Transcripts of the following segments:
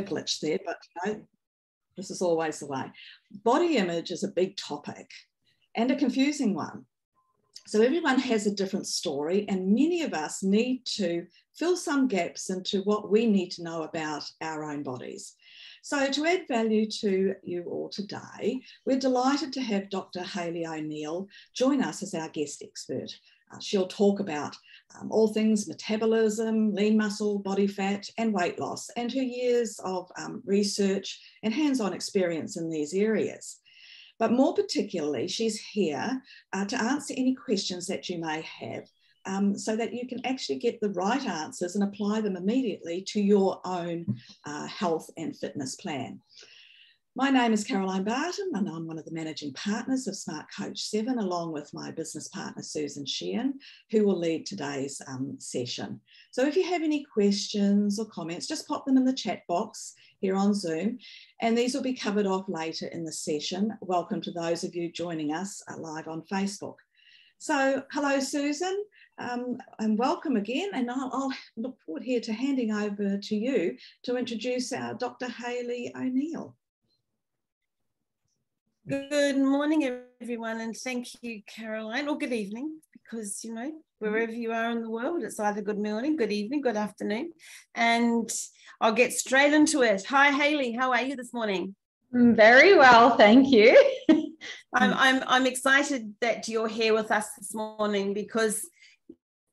glitch there, but you know, this is always the way. Body image is a big topic and a confusing one. So everyone has a different story, and many of us need to fill some gaps into what we need to know about our own bodies. So, to add value to you all today, we're delighted to have Dr. Hayley O'Neil join us as our guest expert. Uh, she'll talk about um, all things metabolism, lean muscle, body fat, and weight loss, and her years of um, research and hands on experience in these areas. But more particularly, she's here uh, to answer any questions that you may have um, so that you can actually get the right answers and apply them immediately to your own uh, health and fitness plan. My name is Caroline Barton, and I'm one of the managing partners of Smart Coach 7, along with my business partner, Susan Sheehan, who will lead today's um, session. So if you have any questions or comments, just pop them in the chat box here on Zoom, and these will be covered off later in the session. Welcome to those of you joining us uh, live on Facebook. So hello, Susan, um, and welcome again. And I'll, I'll, look forward here to handing over to you to introduce our Dr. Hayley O'Neil. Good morning, everyone, and thank you, Caroline, or good evening, because you know, wherever you are in the world, it's either good morning, good evening, good afternoon. And I'll get straight into it. Hi, Hayley, how are you this morning? Mm, very well, thank you. I'm, I'm, I'm excited that you're here with us this morning because,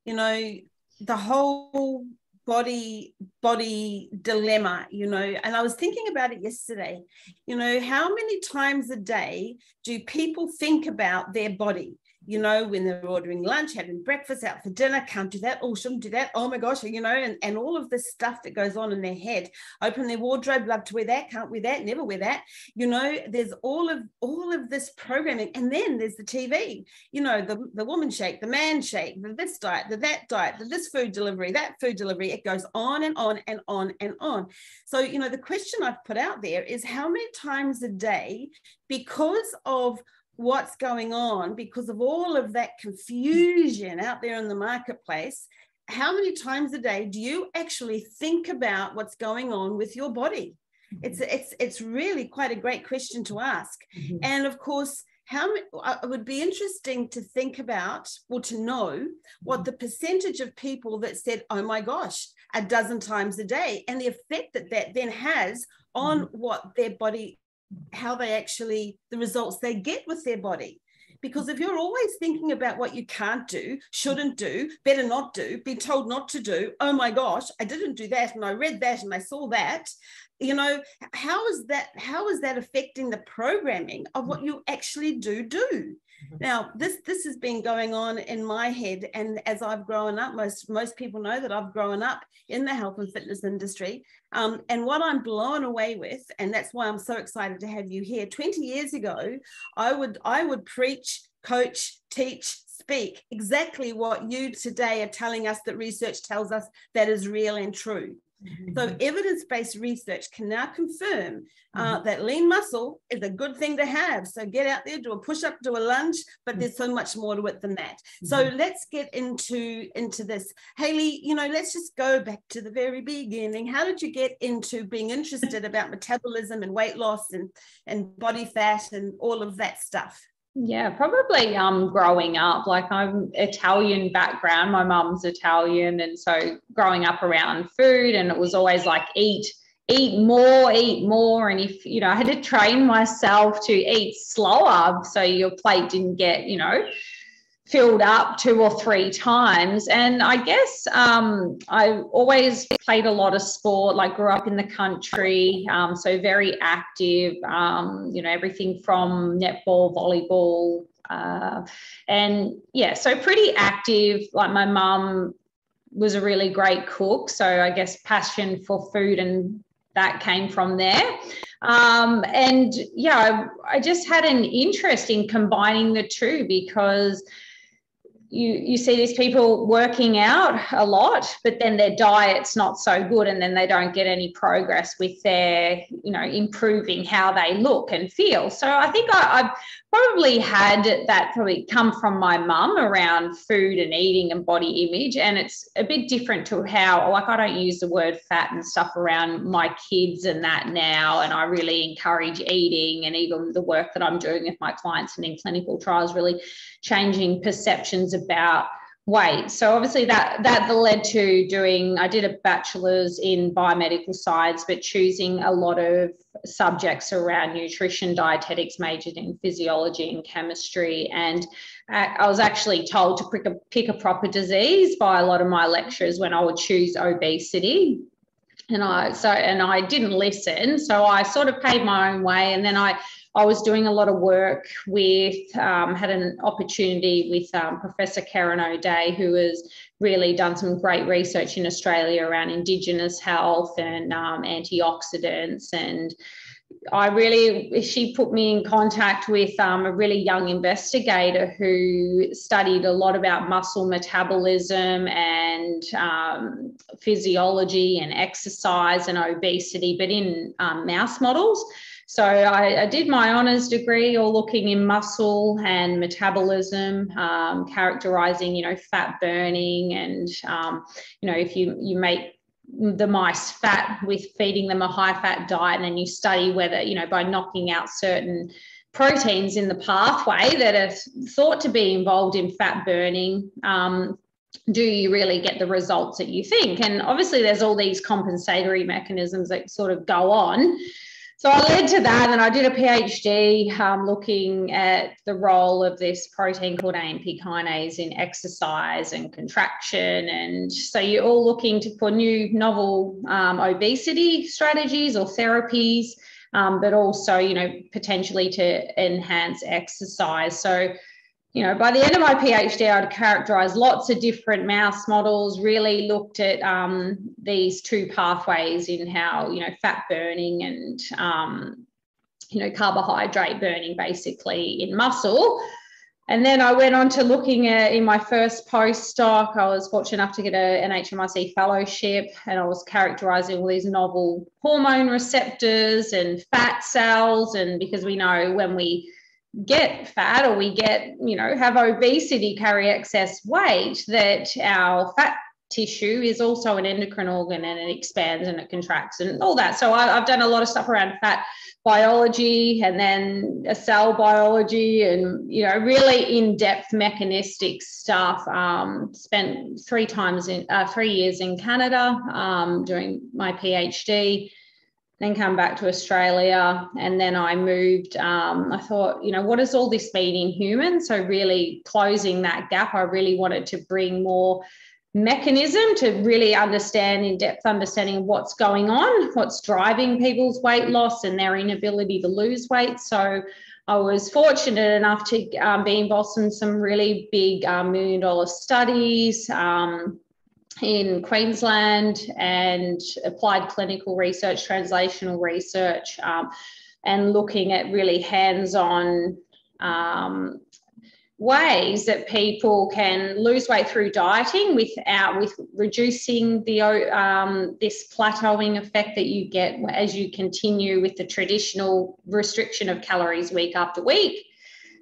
you know, the whole body body dilemma you know. And i was thinking about it yesterday. You know how many times a day do people think about their body you know, when they're ordering lunch, having breakfast, out for dinner, can't do that, oh, shouldn't do that, oh my gosh, you know, and, and all of this stuff that goes on in their head. Open their wardrobe, love to wear that, can't wear that, never wear that. You know, there's all of all of this programming. And then there's the TV, you know, the, the woman shake, the man shake, the this diet, the that diet, the this food delivery, that food delivery. It goes on and on and on and on. So, you know, the question I've put out there is how many times a day, because of what's going on because of all of that confusion out there in the marketplace how many times a day do you actually think about what's going on with your body it's mm-hmm. it's it's really quite a great question to ask mm-hmm. and of course how it would be interesting to think about or to know what mm-hmm. the percentage of people that said oh my gosh a dozen times a day and the effect that that then has on mm-hmm. what their body how they actually the results they get with their body because if you're always thinking about what you can't do shouldn't do better not do be told not to do oh my gosh i didn't do that and i read that and i saw that you know how is that how is that affecting the programming of what you actually do do. Now, this this has been going on in my head, and as I've grown up, most most people know that I've grown up in the health and fitness industry. Um, and what I'm blown away with, and that's why I'm so excited to have you here. 20 years ago, I would I would preach, coach, teach, speak exactly what you today are telling us that research tells us that is real and true. So, mm-hmm. evidence based research can now confirm uh, mm-hmm. that lean muscle is a good thing to have. So, get out there, do a push up, do a lunge, but mm-hmm. there's so much more to it than that. So, let's get into, into this. Hayley, you know, let's just go back to the very beginning. How did you get into being interested about metabolism and weight loss and, and body fat and all of that stuff? Yeah, probably um growing up. Like I'm Italian background. My mum's Italian. And so growing up around food and it was always like eat, eat more, eat more. And if, you know, I had to train myself to eat slower so your plate didn't get, you know, filled up two or three times. And I guess um, I always played a lot of sport, like grew up in the country, um, so very active, um, you know, everything from netball, volleyball. Uh, and yeah, so pretty active. Like my mum was a really great cook. So I guess passion for food and that came from there. Um, and yeah, I, I just had an interest in combining the two because you you see these people working out a lot but then their diet's not so good and then they don't get any progress with their you know improving how they look and feel. So i think I, have probably had that probably come from my mum around food and eating and body image and it's a bit different to how like i don't use the word fat and stuff around my kids and that now and i really encourage eating and even the work that i'm doing with my clients and in clinical trials really changing perceptions about weight. So obviously that that led to doing I did a bachelor's in biomedical science but choosing a lot of subjects around nutrition dietetics majored in physiology and chemistry. And I was actually told to pick a pick a proper disease by a lot of my lecturers when I would choose obesity. And I so and I didn't listen. So I sort of paid my own way and then I I was doing a lot of work with, um, had an opportunity with um, Professor Kerin O'Dea, who has really done some great research in Australia around Indigenous health and um, antioxidants. And I really, she put me in contact with um, a really young investigator who studied a lot about muscle metabolism and um, physiology and exercise and obesity, but in um, mouse models. So I, I, did my honours degree, all looking in muscle and metabolism, um, characterising, you know, fat burning, and um, you know, if you you make the mice fat with feeding them a high fat diet, and then you study whether, you know, by knocking out certain proteins in the pathway that are thought to be involved in fat burning. Um, do you really get the results that you think? And obviously, there's all these compensatory mechanisms that sort of go on. So I led to that, and I did a PhD um, looking at the role of this protein called AMP kinase in exercise and contraction. And so you're all looking to, for new novel um, obesity strategies or therapies, um, but also, you know, potentially to enhance exercise. So you know, by the end of my PhD, I'd characterized lots of different mouse models, really looked at um, these two pathways in how, you know, fat burning and, um, you know, carbohydrate burning basically in muscle. And then I went on to looking at in my first postdoc, I was fortunate enough to get an NHMRC fellowship and I was characterizing all these novel hormone receptors and fat cells. And because we know when we get fat or we get, you know, have obesity, carry excess weight, that our fat tissue is also an endocrine organ and it expands and it contracts and all that. So I, have done a lot of stuff around fat biology and then a cell biology and, you know, really in-depth mechanistic stuff. Um, spent three times in, uh, three years in Canada um, doing my PhD then come back to Australia. And then I moved. Um, I thought, you know, what does all this mean in humans? So, really closing that gap, I really wanted to bring more mechanism to really understand in depth understanding of what's going on, what's driving people's weight loss and their inability to lose weight. So, I was fortunate enough to um, be involved in some really big um, million dollar studies. Um, in Queensland and applied clinical research, translational research, um, and looking at really hands on um, ways that people can lose weight through dieting without with reducing the um, this plateauing effect that you get as you continue with the traditional restriction of calories week after week.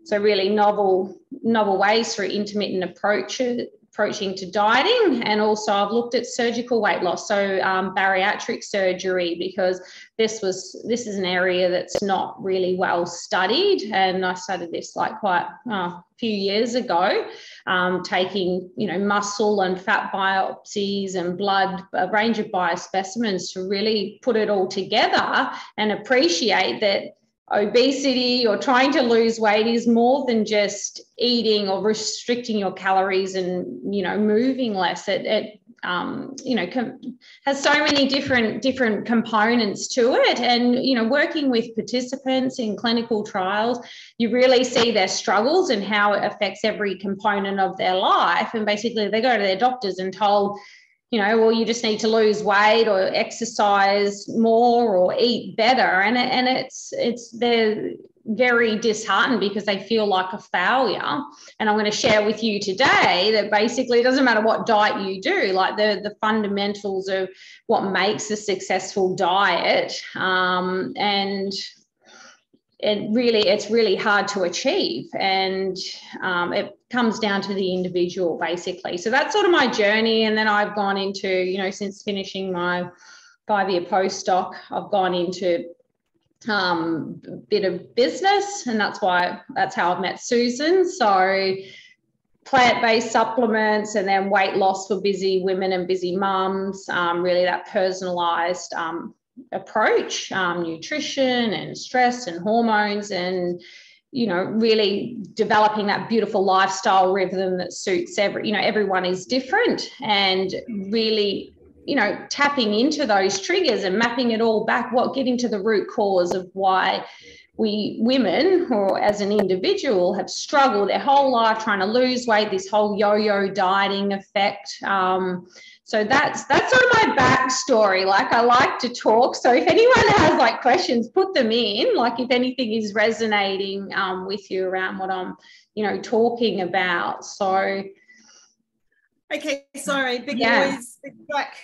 So really novel novel ways through intermittent approaches approaching to dieting and also I've looked at surgical weight loss so um, bariatric surgery because this was this is an area that's not really well studied and I studied this like quite oh, a few years ago um, taking you know muscle and fat biopsies and blood a range of biospecimens to really put it all together and appreciate that obesity or trying to lose weight is more than just eating or restricting your calories and you know moving less. It, it um, you know com- has so many different different components to it. And you know working with participants in clinical trials you really see their struggles and how it affects every component of their life. And basically they go to their doctors and told you know, well, you just need to lose weight or exercise more or eat better. And, and it's, it's, they're very disheartened because they feel like a failure. And I'm going to share with you today that basically it doesn't matter what diet you do, like the, the fundamentals of what makes a successful diet. Um, and it really it's really hard to achieve and um, it comes down to the individual basically so that's sort of my journey and then i've gone into you know since finishing my five year postdoc i've gone into um, bit of business, and that's why that's how I've met Susan. So plant-based supplements and then weight loss for busy women and busy mums um, really that personalized um, approach um, nutrition and stress and hormones and you know really developing that beautiful lifestyle rhythm that suits every you know everyone is different and really you know, tapping into those triggers and mapping it all back, what getting to the root cause of why we women or as an individual have struggled their whole life trying to lose weight, this whole yo-yo dieting effect. Um, so that's that's sort of my backstory. Like I like to talk. So if anyone has like questions, put them in. Like if anything is resonating um, with you around what I'm, you know, talking about. So Okay, sorry, big yeah. boys, big black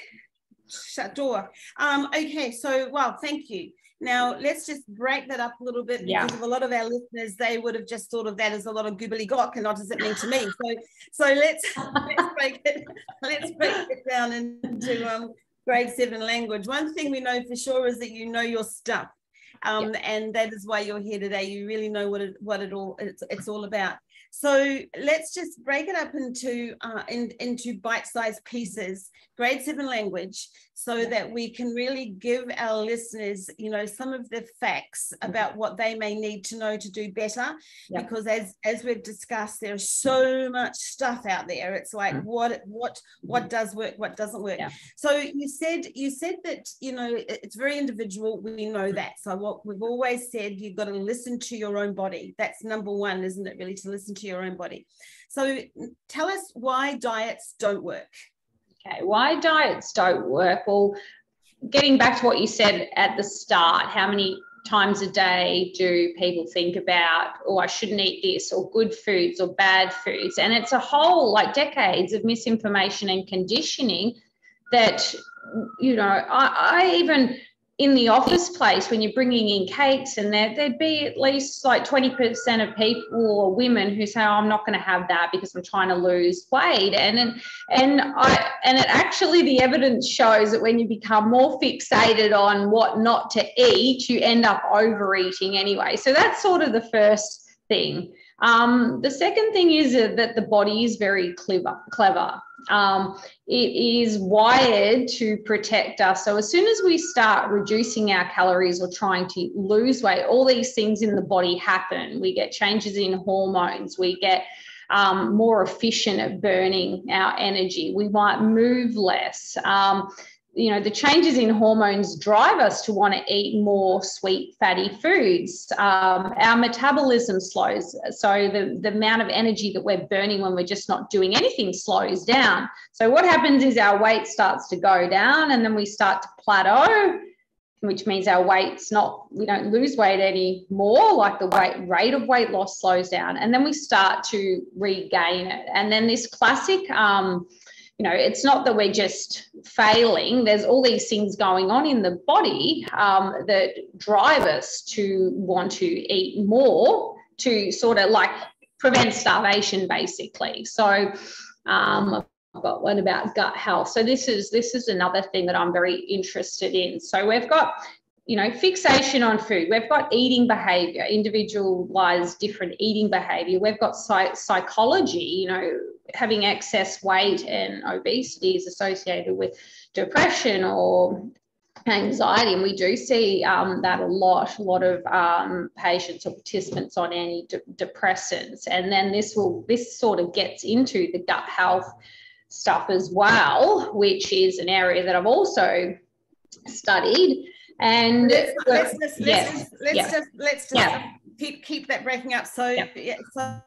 shut door. Um, okay, so well, thank you. Now let's just break that up a little bit because yeah. of a lot of our listeners, they would have just thought of that as a lot of goobly gawk, and what does it mean to me? So, so let's let's break it let's break it down into um, grade seven language. One thing we know for sure is that you know your stuff, um, yeah. and that is why you're here today. You really know what it what it all it's, it's all about. So let's just break it up into uh, in, into bite-sized pieces, grade seven language, so that we can really give our listeners, you know, some of the facts mm-hmm. about what they may need to know to do better. Yeah. Because as as we've discussed, there's so mm-hmm. much stuff out there. It's like mm. what what what does work, what doesn't work. Yeah. So you said you said that you know it's very individual. We know that. So what we've always said, you've got to listen to your own body. That's number one, isn't it? Really to listen to your own body. So tell us why diets don't work. Okay, why diets don't work? Well, getting back to what you said at the start, how many times a day do people think about, oh, I shouldn't eat this, or good foods or bad foods? And it's a whole like decades of misinformation and conditioning that, you know, I, I even in the office place when you're bringing in cakes and there there'd be at least like 20% of people or women who say oh, i'm not going to have that because i'm trying to lose weight. And and and i and it actually the evidence shows that when you become more fixated on what not to eat you end up overeating anyway. So that's sort of the first thing um, the second thing is that the body is very clever clever um, it is wired to protect us. So as soon as we start reducing our calories or trying to lose weight, all these things in the body happen. We get changes in hormones. We get um, more efficient at burning our energy. We might move less. Um, you know the changes in hormones drive us to want to eat more sweet fatty foods. Um, our metabolism slows so the, the amount of energy that we're burning when we're just not doing anything slows down. So what happens is our weight starts to go down and then we start to plateau which means our weight's not we don't lose weight anymore like the weight rate of weight loss slows down. And then we start to regain it. And then this classic um, you know, it's not that we're just failing. There's all these things going on in the body um, that drive us to want to eat more to sort of like prevent starvation, basically. So, um, I've got one about gut health. So this is this is another thing that I'm very interested in. So we've got you know, fixation on food. We've got eating behavior, individualized different eating behavior. We've got psych- psychology, you know, having excess weight and obesity is associated with depression or anxiety. And we do see um, that a lot, a lot of um, patients or participants on antidepressants. And then this will, this sort of gets into the gut health stuff as well, which is an area that I've also studied and let's, let's just yes, let's, let's yes. just let's just yeah. keep keep that breaking up. So yeah. yeah so,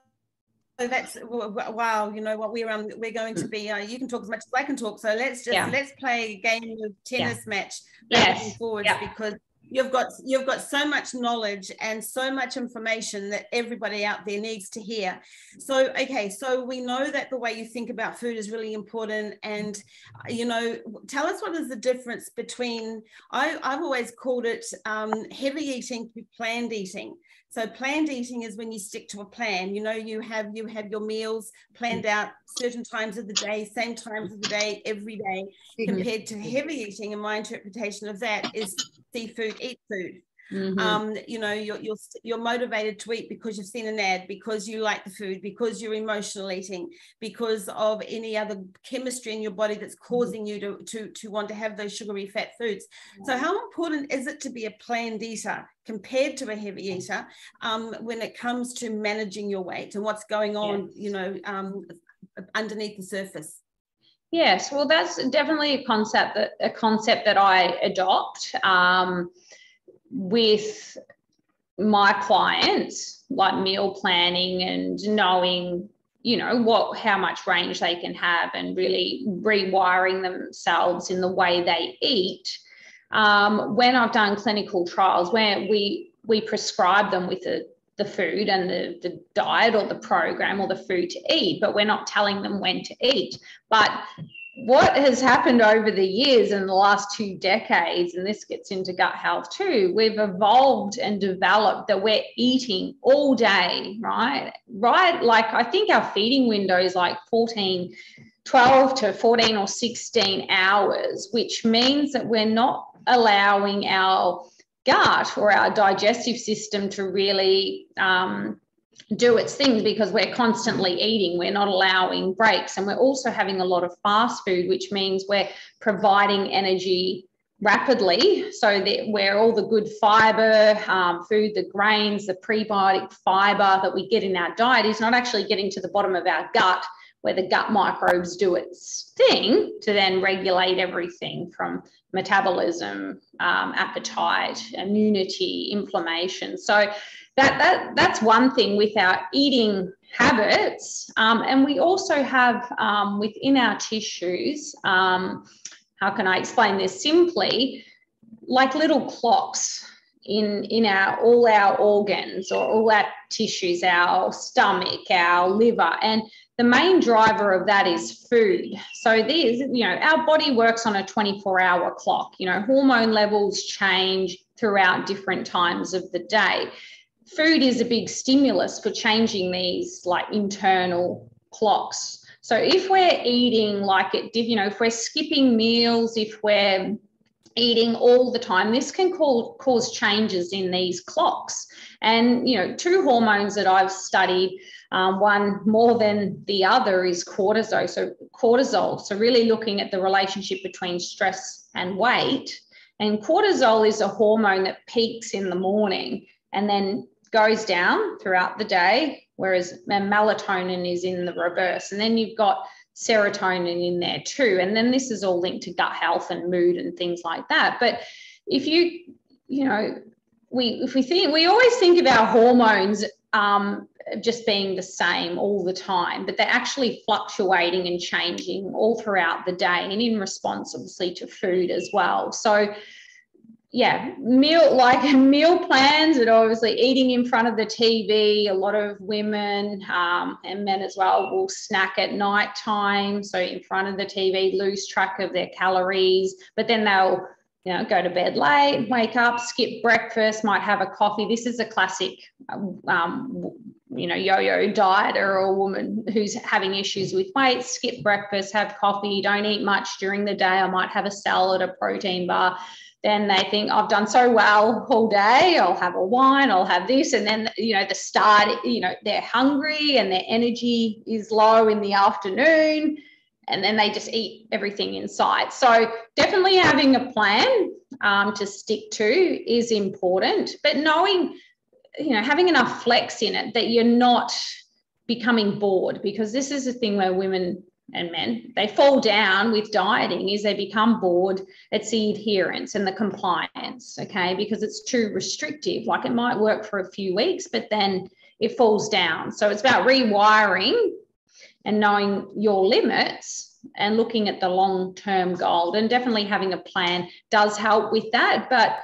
so that's wow. You know what we're um we're going to be. Uh, you can talk as much as I can talk. So let's just yeah. let's play a game of tennis match yes. forwards yeah. because you've got you've got so much knowledge and so much information that everybody out there needs to hear so okay so we know that the way you think about food is really important and you know tell us what is the difference between I, i've always called it um, heavy eating to planned eating so planned eating is when you stick to a plan. You know, you have you have your meals planned out certain times of the day, same times of the day, every day, compared to heavy eating. And my interpretation of that is see food, eat food. Mm-hmm. Um, you know, you're, you're you're motivated to eat because you've seen an ad, because you like the food, because you're emotional eating, because of any other chemistry in your body that's mm-hmm. causing you to to to want to have those sugary fat foods. So, how important is it to be a planned eater compared to a heavy eater um, when it comes to managing your weight and what's going on, you know, um, underneath the surface? Yes, well, that's definitely a concept that a concept that I adopt. Um, with my clients, like meal planning and knowing, you know, what how much range they can have and really rewiring themselves in the way they eat. Um, when I've done clinical trials where we we prescribe them with the the food and the, the diet or the program or the food to eat, but we're not telling them when to eat. But what has happened over the years in the last two decades, and this gets into gut health too, we've evolved and developed that we're eating all day, right? Right. Like I think our feeding window is like 14, 12 to 14 or 16 hours, which means that we're not allowing our gut or our digestive system to really um, do its things because we're constantly eating. We're not allowing breaks. And we're also having a lot of fast food which means we're providing energy rapidly so that where all the good fiber um, food the grains the prebiotic fiber that we get in our diet is not actually getting to the bottom of our gut where the gut microbes do its thing to then regulate everything from metabolism um, appetite immunity inflammation so that, that that's one thing with our eating habits. Um, and we also have um, within our tissues, um, how can I explain this simply? Like little clocks in in our all our organs or all our tissues, our stomach, our liver, and the main driver of that is food. So there's, you know, our body works on a 24-hour clock. You know, hormone levels change throughout different times of the day food is a big stimulus for changing these like internal clocks. So if we're eating like it, did, you know, if we're skipping meals, if we're eating all the time, this can cause, cause changes in these clocks. And, you know, two hormones that I've studied, um, one more than the other is cortisol. So cortisol. So really looking at the relationship between stress and weight. And cortisol is a hormone that peaks in the morning and then goes down throughout the day, whereas melatonin is in the reverse. And then you've got serotonin in there too. And then this is all linked to gut health and mood and things like that. But if you, you know, we if we think we always think of our hormones um, just being the same all the time, but they're actually fluctuating and changing all throughout the day and in response, obviously, to food as well. So yeah, meal like meal plans and obviously eating in front of the TV. A lot of women um, and men as well will snack at night time, so in front of the TV, lose track of their calories, but then they'll you know go to bed late, wake up, skip breakfast, might have a coffee. This is a classic. Um, you know, yo-yo diet or a woman who's having issues with weight, skip breakfast, have coffee, don't eat much during the day. I might have a salad, a protein bar then they think I've done so well all day. I'll have a wine, I'll have this. And then, you know, the start, you know, they're hungry and their energy is low in the afternoon. And then they just eat everything in sight. So, definitely having a plan um, to stick to is important, but knowing, you know, having enough flex in it that you're not becoming bored because this is a thing where women and men they fall down with dieting is they become bored it's the adherence and the compliance okay? Because it's too restrictive. Like it might work for a few weeks but then it falls down. So it's about rewiring and knowing your limits and looking at the long term goal and definitely having a plan does help with that. But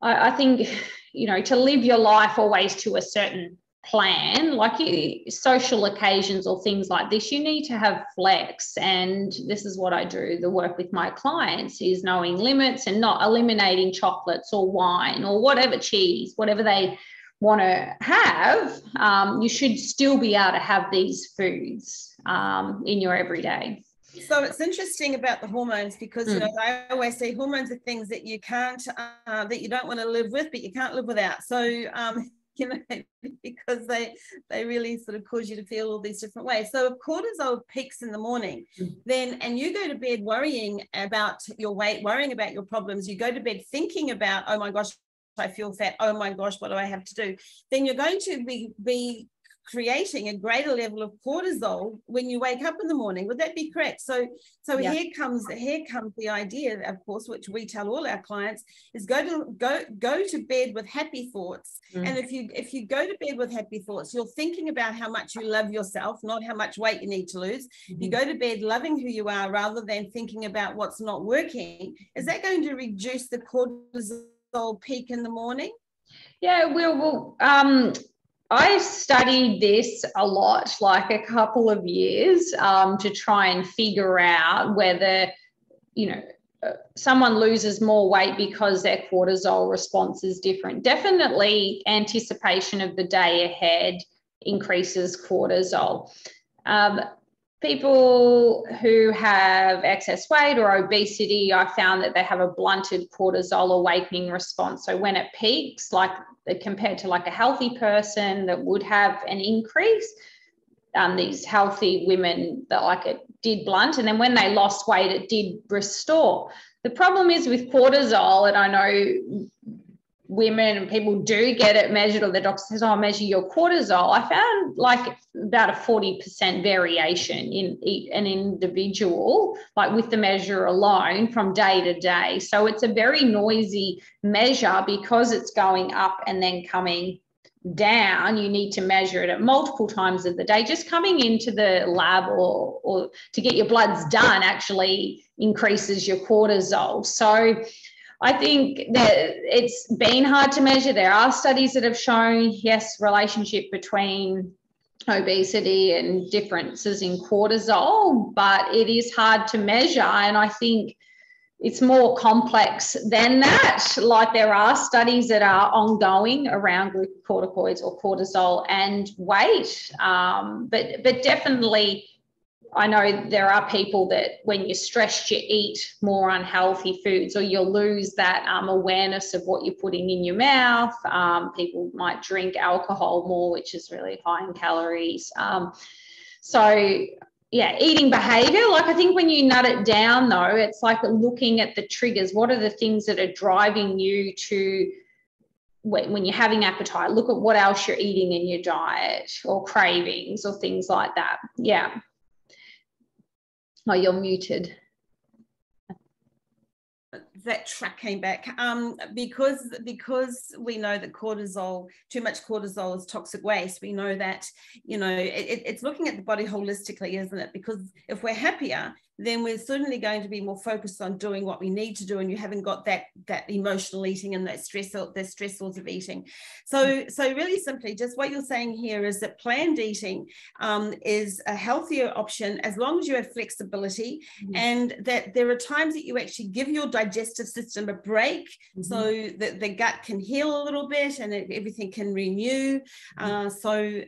I, I think, you know, to live your life always to a certain plan like you, social occasions or things like this you need to have flex. And this is what i do the work with my clients is knowing limits and not eliminating chocolates or wine or whatever cheese whatever they want to have. Um, you should still be able to have these foods um, in your everyday so it's interesting about the hormones because mm. you hmm. know I always say hormones are things that you can't uh, that you don't want to live with, but you can't live without. So um, you know, because they they really sort of cause you to feel all these different ways. So if cortisol peaks in the morning, mm. then and you go to bed worrying about your weight, worrying about your problems, you go to bed thinking about, oh my gosh, I feel fat. Oh my gosh, what do I have to do? Then you're going to be be creating a greater level of cortisol when you wake up in the morning. Would that be correct? So, so yeah. here comes here comes the idea, of course, which we tell all our clients is go to go go to bed with happy thoughts. Mm. And if you if you go to bed with happy thoughts, you're thinking about how much you love yourself, not how much weight you need to lose. Mm-hmm. You go to bed loving who you are rather than thinking about what's not working. Is that going to reduce the cortisol peak in the morning? Yeah, we'll, we'll um, I studied this a lot, like a couple of years, um, to try and figure out whether, you know, uh, someone loses more weight because their cortisol response is different. Definitely, anticipation of the day ahead increases cortisol. Um, people who have excess weight or obesity, I found that they have a blunted cortisol awakening response. So when it peaks, like compared to like a healthy person that would have an increase, um, these healthy women that like it did blunt, and then when they lost weight, it did restore. The problem is with cortisol, and I know women and people do get it measured, or the doctor says, "Oh, measure your cortisol." I found like about a forty percent variation in an individual, like with the measure alone from day to day. So it's a very noisy measure because it's going up and then coming down you need to measure it at multiple times of the day just coming into the lab or, or to get your bloods done actually increases your cortisol so I think that it's been hard to measure. There are studies that have shown, yes, relationship between obesity and differences in cortisol, but it is hard to measure. And I think it's more complex than that. Like there are studies that are ongoing around glucocorticoids or cortisol and weight, um, but but definitely I know there are people that when you're stressed, you eat more unhealthy foods or you'll lose that um, awareness of what you're putting in your mouth. Um, people might drink alcohol more, which is really high in calories. Um, so, yeah, eating behavior. Like, I think when you nut it down, though, it's like looking at the triggers. What are the things that are driving you to when you're having appetite, look at what else you're eating in your diet or cravings or things like that. Yeah. Oh, you're muted. That track came back um, because because we know that cortisol, too much cortisol is toxic waste. We know that you know it, it's looking at the body holistically, isn't it? Because if we're happier, then we're certainly going to be more focused on doing what we need to do and you haven't got that that emotional eating and that stress the stressors of eating so so really simply just what you're saying here is that planned eating um, is a healthier option as long as you have flexibility mm-hmm. and that there are times that you actually give your digestive system a break mm-hmm. so that the gut can heal a little bit and it, everything can renew mm-hmm. uh, so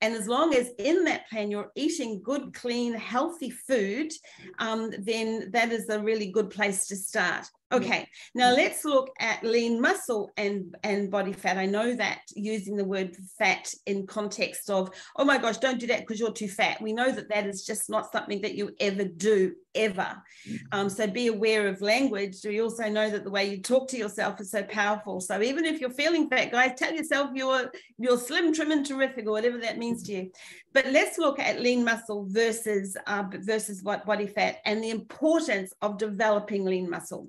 and as long as in that plan you're eating good clean healthy food um, then that is a really good place to start. Okay, now let's look at lean muscle and, and body fat. I know that using the word fat in context of, oh my gosh, don't do that because you're too fat. We know that that is just not something that you ever do, ever. Mm-hmm. Um, so be aware of language. We also know that the way you talk to yourself is so powerful. So even if you're feeling fat, guys, tell yourself you're, you're slim, trim, and terrific, or whatever that means to you. But let's look at lean muscle versus, uh, versus what body fat and the importance of developing lean muscle.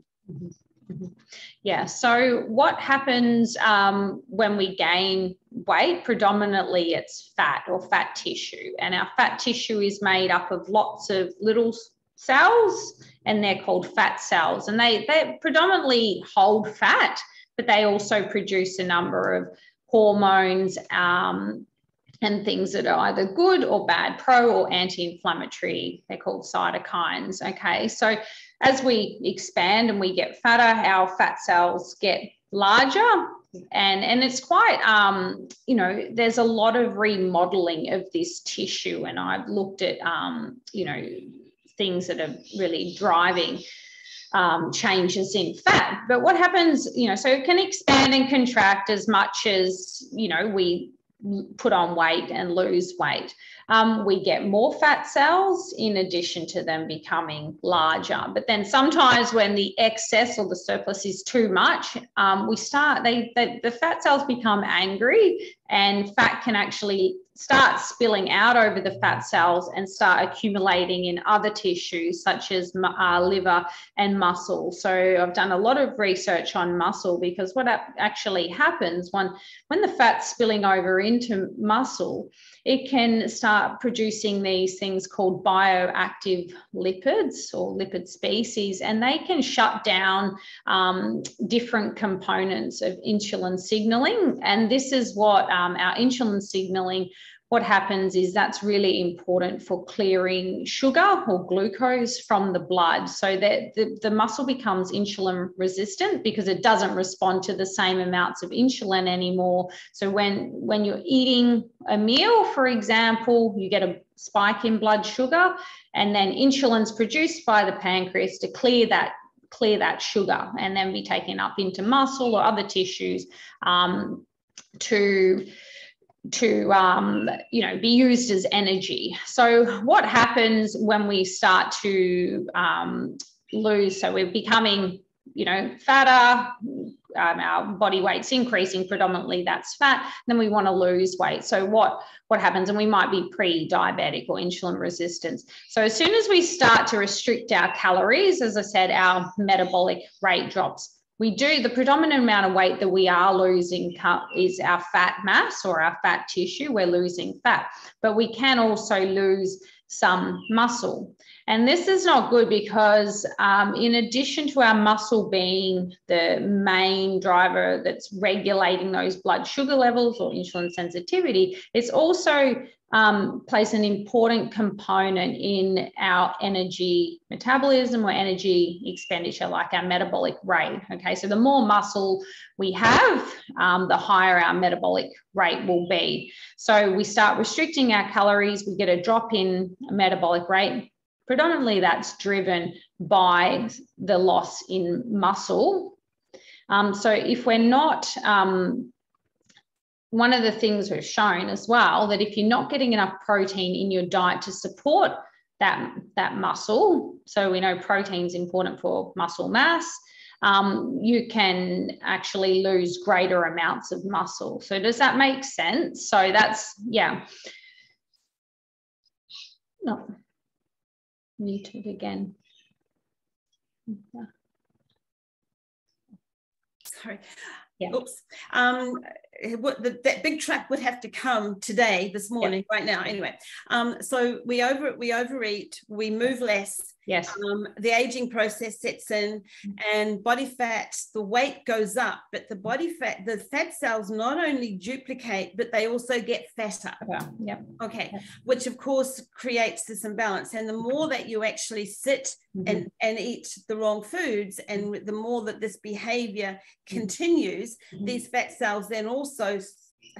Yeah. So, what happens um, when we gain weight? Predominantly, it's fat or fat tissue. And our fat tissue is made up of lots of little cells, and they're called fat cells. And they, they predominantly hold fat, but they also produce a number of hormones um, and things that are either good or bad, pro or anti inflammatory. They're called cytokines. Okay. So as we expand and we get fatter, our fat cells get larger and and it's quite um you know there's a lot of remodeling of this tissue and i've looked at um you know things that are really driving um, changes in fat but what happens you know so it can expand and contract as much as you know we put on weight and lose weight. Um, we get more fat cells in addition to them becoming larger. But then sometimes when the excess or the surplus is too much, um, we start, they, they, the fat cells become angry and fat can actually start spilling out over the fat cells and start accumulating in other tissues such as uh, liver and muscle. So I've done a lot of research on muscle because what actually happens when when the fat's spilling over into muscle, it can start producing these things called bioactive lipids or lipid species, and they can shut down um, different components of insulin signaling. And this is what um, our insulin signaling what happens is that's really important for clearing sugar or glucose from the blood. So that the, the muscle becomes insulin resistant because it doesn't respond to the same amounts of insulin anymore. So when when you're eating a meal for example you get a spike in blood sugar and then insulin's produced by the pancreas to clear that clear that sugar and then be taken up into muscle or other tissues um, to to um, you know be used as energy. So what happens when we start to um, lose so we're becoming you know fatter um, our body weight's increasing predominantly that's fat then we want to lose weight. So what what happens and we might be pre-diabetic or insulin resistance. So as soon as we start to restrict our calories as i said our metabolic rate drops we do the predominant amount of weight that we are losing is our fat mass or our fat tissue. We're losing fat but we can also lose some muscle and this is not good because um, in addition to our muscle being the main driver that's regulating those blood sugar levels or insulin sensitivity it's also um, plays an important component in our energy metabolism or energy expenditure, like our metabolic rate. Okay, so the more muscle we have, um, the higher our metabolic rate will be. So we start restricting our calories, we get a drop in metabolic rate. Predominantly, that's driven by the loss in muscle. Um, so if we're not um, one of the things we've shown as well that if you're not getting enough protein in your diet to support that, that muscle, so we know protein is important for muscle mass, um, you can actually lose greater amounts of muscle. So does that make sense? So that's, yeah. No, muted again. Sorry. Yeah. Oops. Um, what the, that big truck would have to come today, this morning, right now. Anyway, um, so we over we overeat, we move less, Yes. Um, the aging process sets in and body fat, the weight goes up, but the body fat, the fat cells not only duplicate, but they also get fatter. Yeah. yeah. Okay. Yeah. Which of course creates this imbalance. And the more that you actually sit mm-hmm. and, and eat the wrong foods, and the more that this behavior mm-hmm. continues, mm-hmm. these fat cells then also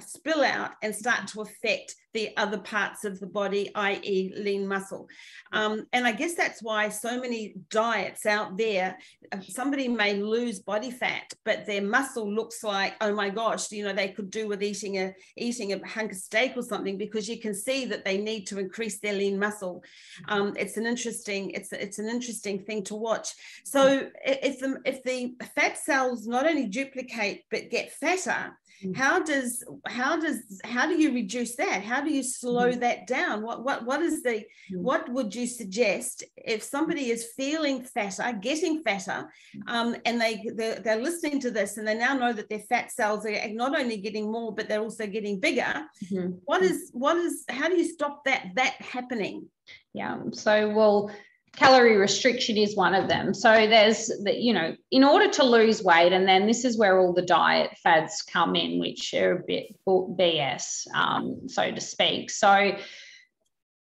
spill out and start to affect the other parts of the body, i.e., lean muscle. Um, and I guess that's why so many diets out there, uh, somebody may lose body fat, but their muscle looks like, oh my gosh, you know, they could do with eating a eating a hunk of steak or something because you can see that they need to increase their lean muscle. Um, it's an interesting, it's it's an interesting thing to watch. So if the if the fat cells not only duplicate but get fatter. How does how does how do you reduce that? How do you slow mm. that down? What what what is the mm. what would you suggest if somebody is feeling fatter getting fatter um, and they they're, they're, listening to this and they now know that their fat cells are not only getting more but they're also getting bigger. Mm-hmm. what is what is how do you stop that that happening? Yeah so well calorie restriction is one of them. So there's the, you know, in order to lose weight, and then this is where all the diet fads come in, which are a bit BS, um, so to speak. So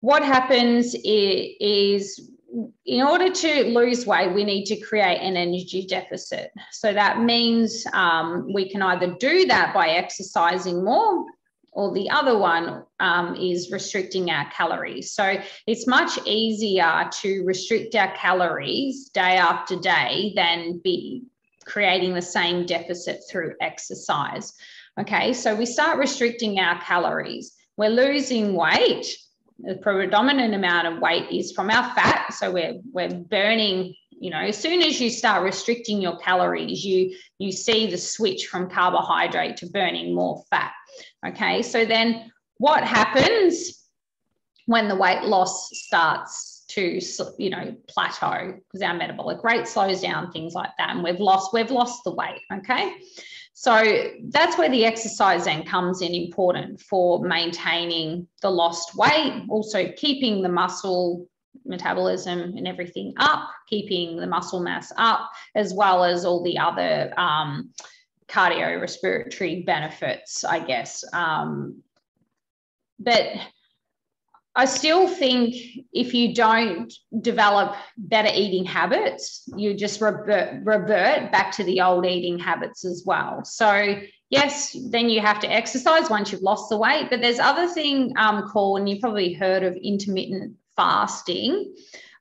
what happens is, is in order to lose weight, we need to create an energy deficit. So that means um, we can either do that by exercising more or the other one um, is restricting our calories. So it's much easier to restrict our calories day after day than be creating the same deficit through exercise. Okay, so we start restricting our calories. We're losing weight. The predominant amount of weight is from our fat. So we're, we're burning you know as soon as you start restricting your calories you you see the switch from carbohydrate to burning more fat Okay, so then what happens when the weight loss starts to you know plateau? Because our metabolic rate slows down things like that and we've lost we've lost the weight okay? So that's where the exercise then comes in important for maintaining the lost weight also keeping the muscle metabolism and everything up keeping the muscle mass up as well as all the other um, cardiorespiratory benefits, I guess. Um, but I still think if you don't develop better eating habits, you just revert, revert back to the old eating habits as well. So yes, then you have to exercise once you've lost the weight. But there's other thing um, called, and you've probably heard of intermittent fasting.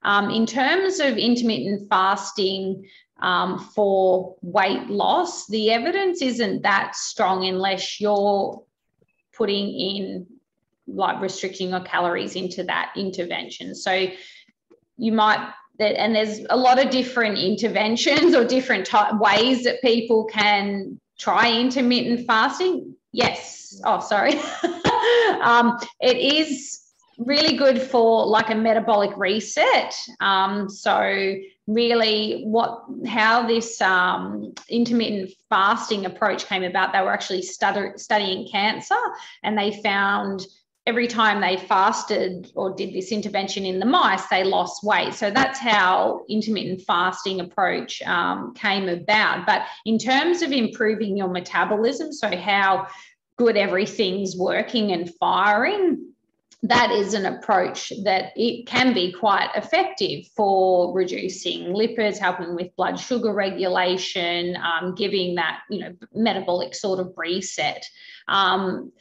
Um, in terms of intermittent fasting, um, for weight loss, the evidence isn't that strong unless you're putting in like restricting your calories into that intervention. So you might and there's a lot of different interventions or different type, ways that people can try intermittent fasting. Yes. Oh, sorry. um, it is really good for like a metabolic reset. Um, so really what how this um, intermittent fasting approach came about. They were actually study, studying cancer and they found every time they fasted or did this intervention in the mice they lost weight. So that's how intermittent fasting approach um, came about. But in terms of improving your metabolism so how good everything's working and firing that is an approach that it can be quite effective for reducing lipids, helping with blood sugar regulation, um, giving that you know metabolic sort of reset. Um,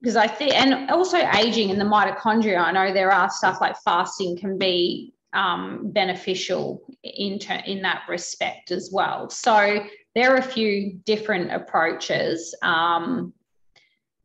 because I think, and also aging in the mitochondria. I know there are stuff like fasting can be um, beneficial in ter- in that respect as well. So there are a few different approaches. Um,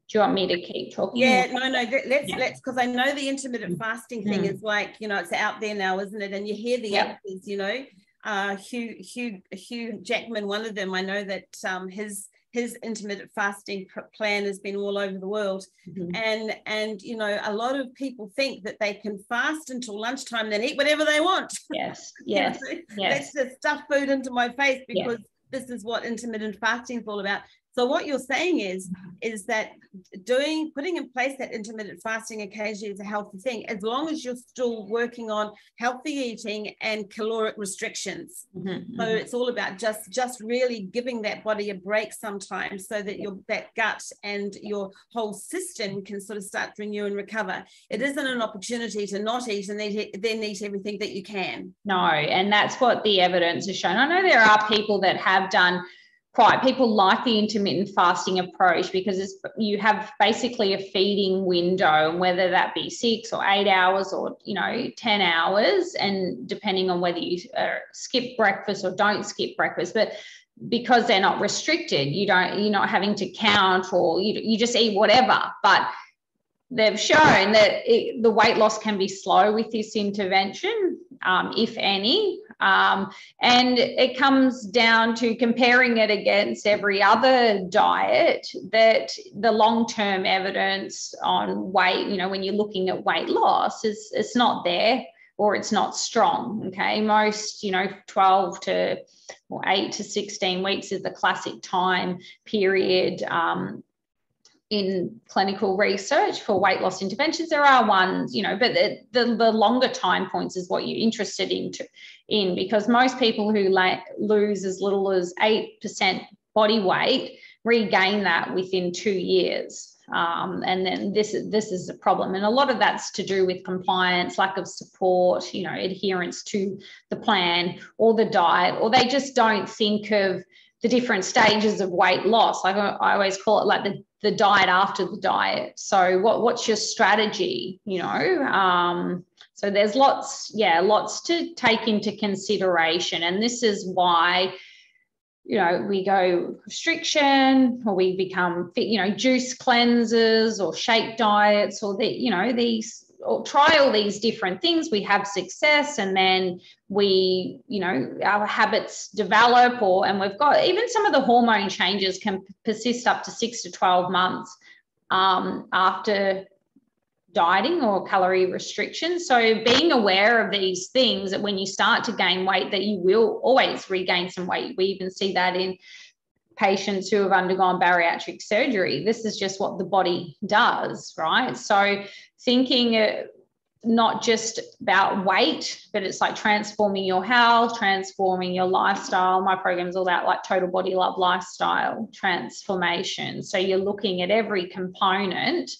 do you want me to keep talking? Yeah, no, no. Let's yeah. let's because I know the intermittent mm. fasting thing mm. is like you know it's out there now, isn't it? And you hear the yep. actors, you know, uh, Hugh Hugh Hugh Jackman, one of them. I know that um, his his intermittent fasting plan has been all over the world, mm-hmm. and and you know a lot of people think that they can fast until lunchtime, then eat whatever they want. Yes, yes, you know, yes. Let's just stuff food into my face because. Yes this is what intermittent fasting is all about. So what you're saying is, is that doing, putting in place that intermittent fasting occasionally is a healthy thing, as long as you're still working on healthy eating and caloric restrictions. Mm-hmm, so mm-hmm. it's all about just, just really giving that body a break sometimes so that your that gut and your whole system can sort of start to renew and recover. It isn't an opportunity to not eat and then eat everything that you can. No, and that's what the evidence has shown. I know there are people that have done quite people like the intermittent fasting approach because you have basically a feeding window and whether that be six or eight hours or you know 10 hours and depending on whether you uh, skip breakfast or don't skip breakfast. But because they're not restricted you don't you're not having to count or you, you just eat whatever. But they've shown that it, the weight loss can be slow with this intervention um, if any um, and it comes down to comparing it against every other diet that the long term evidence on weight, you know, when you're looking at weight loss, is it's not there or it's not strong. Okay. Most, you know, 12 to or 8 to 16 weeks is the classic time period um, in clinical research for weight loss interventions. There are ones, you know, but the, the, the longer time points is what you're interested in, to, in because most people who la- lose as little as 8% body weight regain that within two years. Um, and then this is this is a problem and a lot of that's to do with compliance lack of support you know adherence to the plan or the diet or they just don't think of the different stages of weight loss like i always call it like the, the diet after the diet. So what what's your strategy you know? Um, so there's lots yeah lots to take into consideration. And this is why you know, we go restriction or we become, you know, juice cleanses or shake diets or the, you know, these try all these different things. We have success and then we, you know, our habits develop or, and we've got even some of the hormone changes can persist up to six to 12 months um, after dieting or calorie restriction. So being aware of these things that when you start to gain weight, that you will always regain some weight. We even see that in patients who have undergone bariatric surgery. This is just what the body does, right? So thinking uh, not just about weight, but it's like transforming your health, transforming your lifestyle. My program is all about like total body love lifestyle transformation. So you're looking at every component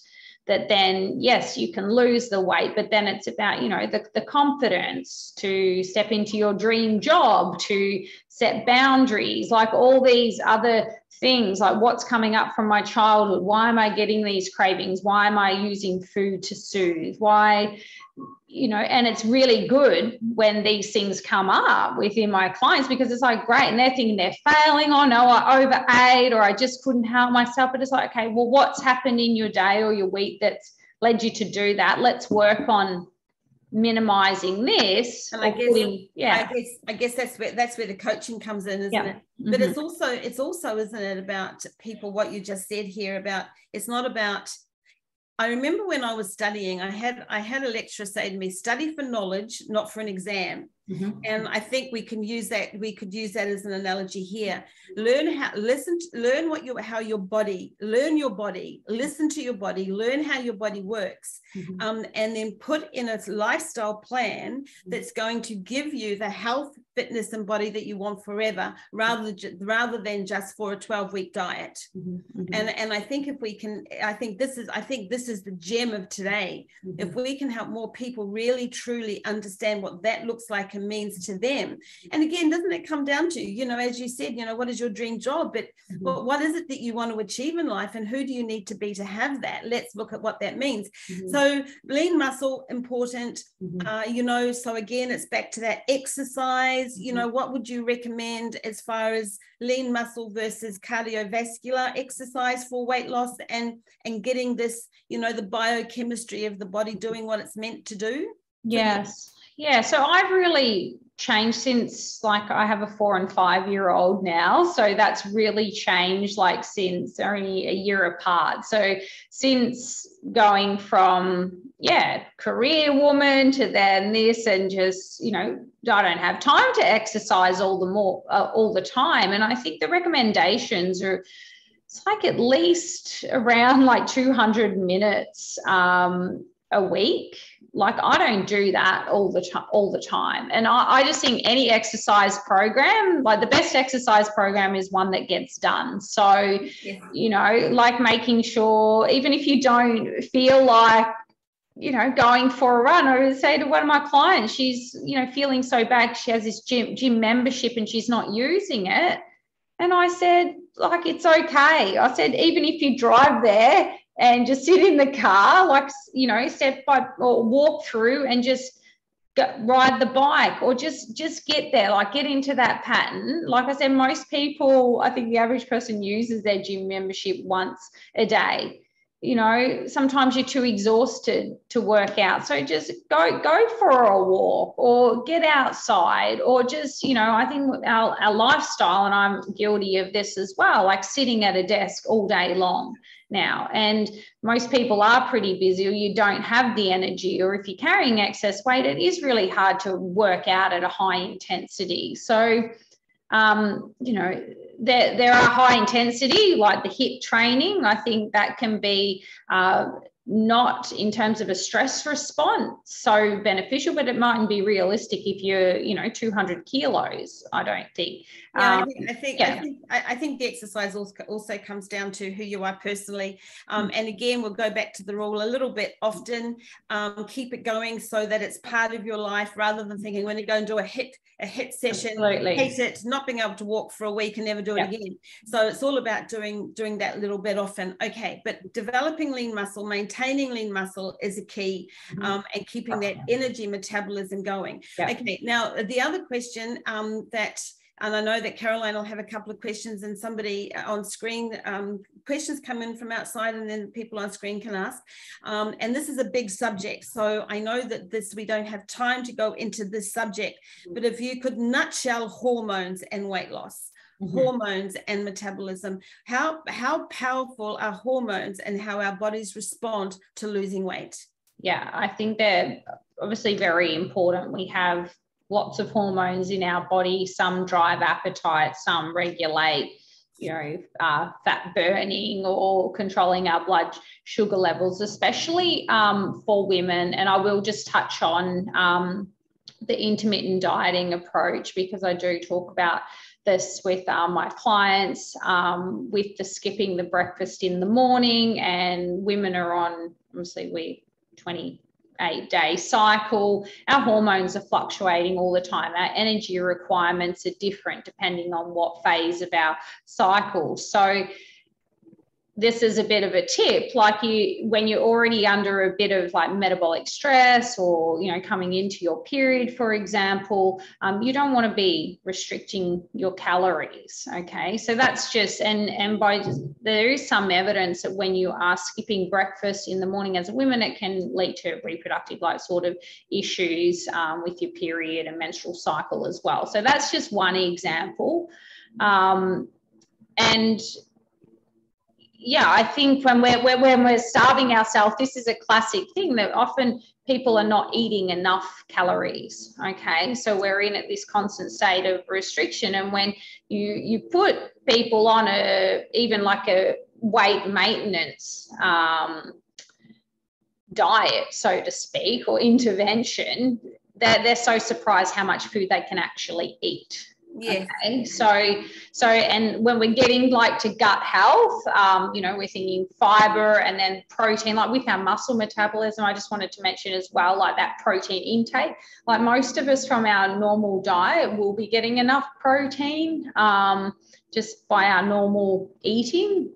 that then yes you can lose the weight but then it's about you know the, the confidence to step into your dream job to set boundaries like all these other things like what's coming up from my childhood? Why am i getting these cravings? Why am i using food to soothe? Why you know, and it's really good when these things come up within my clients because it's like great, and they're thinking they're failing. Oh no, I overate, or I just couldn't help myself. But it's like, okay, well, what's happened in your day or your week that's led you to do that? Let's work on minimizing this. And I guess, putting, yeah, I guess, I guess that's where that's where the coaching comes in, isn't yeah. it? But mm-hmm. it's also, it's also, isn't it, about people? What you just said here about it's not about I remember when I was studying, I had I had a lecturer say to me, "Study for knowledge, not for an exam." Mm-hmm. And I think we can use that. We could use that as an analogy here. Learn how listen. To, learn what your how your body. Learn your body. Listen to your body. Learn how your body works, mm-hmm. um, and then put in a lifestyle plan mm-hmm. that's going to give you the health, fitness, and body that you want forever, rather than rather than just for a twelve week diet. Mm-hmm. Mm-hmm. And and I think if we can, I think this is I think this is the gem of today. If mm-hmm. we can help more people really truly understand what that looks like and means to them. And again, doesn't it come down to, you know, as you said, you know, what is your dream job? But mm-hmm. what, what is it that you want to achieve in life and who do you need to be to have that? Let's look at what that means. Mm-hmm. So, lean muscle, important, mm-hmm. uh, you know, so again, it's back to that exercise. You mm-hmm. know, what would you recommend as far as lean muscle versus cardiovascular exercise for weight loss and and getting this you know the biochemistry of the body doing what it's meant to do yes yeah, so I've really changed since like I have a four and five year old now. So that's really changed like since only a year apart. So since going from, yeah, career woman to then this and just, you know, I don't have time to exercise all the more, uh, all the time. And I think the recommendations are, it's like at least around like 200 minutes um, a week like I don't do that all the time all the time. And I, I, just think any exercise program, like the best exercise program is one that gets done. So, yeah. you know, like making sure even if you don't feel like you know, going for a run. I would say to one of my clients, she's, you know, feeling so bad. She has this gym gym membership and she's not using it. And I said, like, it's okay. I said, even if you drive there and just sit in the car, like, you know, step by or walk through and just ride the bike or just just get there, like get into that pattern. Like I said, most people, I think the average person uses their gym membership once a day. You know, sometimes you're too exhausted to work out. So just go go for a walk or get outside or just, you know, I think our, our lifestyle, and I'm guilty of this as well, like sitting at a desk all day long now. And most people are pretty busy, or you don't have the energy, or if you're carrying excess weight, it is really hard to work out at a high intensity. So, um, you know, there, there are high intensity, like the HIIT training. I think that can be uh, not in terms of a stress response so beneficial, but it mightn't be realistic if you're, you know, 200 kilos. I don't think. Yeah, um, I think I think, yeah. I think, I think the exercise also, also comes down to who you are personally. Um, mm. and again, we'll go back to the rule a little bit. Often, um, keep it going so that it's part of your life, rather than thinking when you go and do a HIIT a HIIT session, Absolutely. hate it, not being able to walk for a week and never do it yeah. again. So it's all about doing doing that little bit often. Okay, but developing lean muscle, maintaining maintaining lean muscle is a key mm-hmm. um, and keeping that energy metabolism going. Okay, now the other question um, that and I know that Caroline will have a couple of questions and somebody on screen, um, questions come in from outside and then people on screen can ask. Um, and this is a big subject. So I know that this, we don't have time to go into this subject, but if you could nutshell hormones and weight loss. Mm-hmm. hormones and metabolism. How, how powerful are hormones and how our bodies respond to losing weight? Yeah, I think they're obviously very important. We have lots of hormones in our body, some drive appetite, some regulate you know, uh, fat burning or controlling our blood sugar levels, especially um, for women. And I will just touch on um, the intermittent dieting approach because I do talk about this with uh, my clients um, with the skipping the breakfast in the morning and women are on obviously we 28 day cycle. Our hormones are fluctuating all the time. Our energy requirements are different depending on what phase of our cycle. So this is a bit of a tip. Like you when you're already under a bit of like metabolic stress or you know coming into your period for example um, you don't want to be restricting your calories okay? So that's just and and by just, there is some evidence that when you are skipping breakfast in the morning as a woman it can lead to reproductive like sort of issues um, with your period and menstrual cycle as well. So that's just one example. Um, and yeah, I think when we're, when we're starving ourselves, this is a classic thing that often people are not eating enough calories. Okay, so we're in at this constant state of restriction, and when you you put people on a even like a weight maintenance um, diet, so to speak, or intervention, they're, they're so surprised how much food they can actually eat yeah. Okay. So, so, and when we're getting like to gut health, um, you know, we're thinking fiber and then protein, like with our muscle metabolism. I just wanted to mention as well, like that protein intake. Like most of us from our normal diet will be getting enough protein um, just by our normal eating.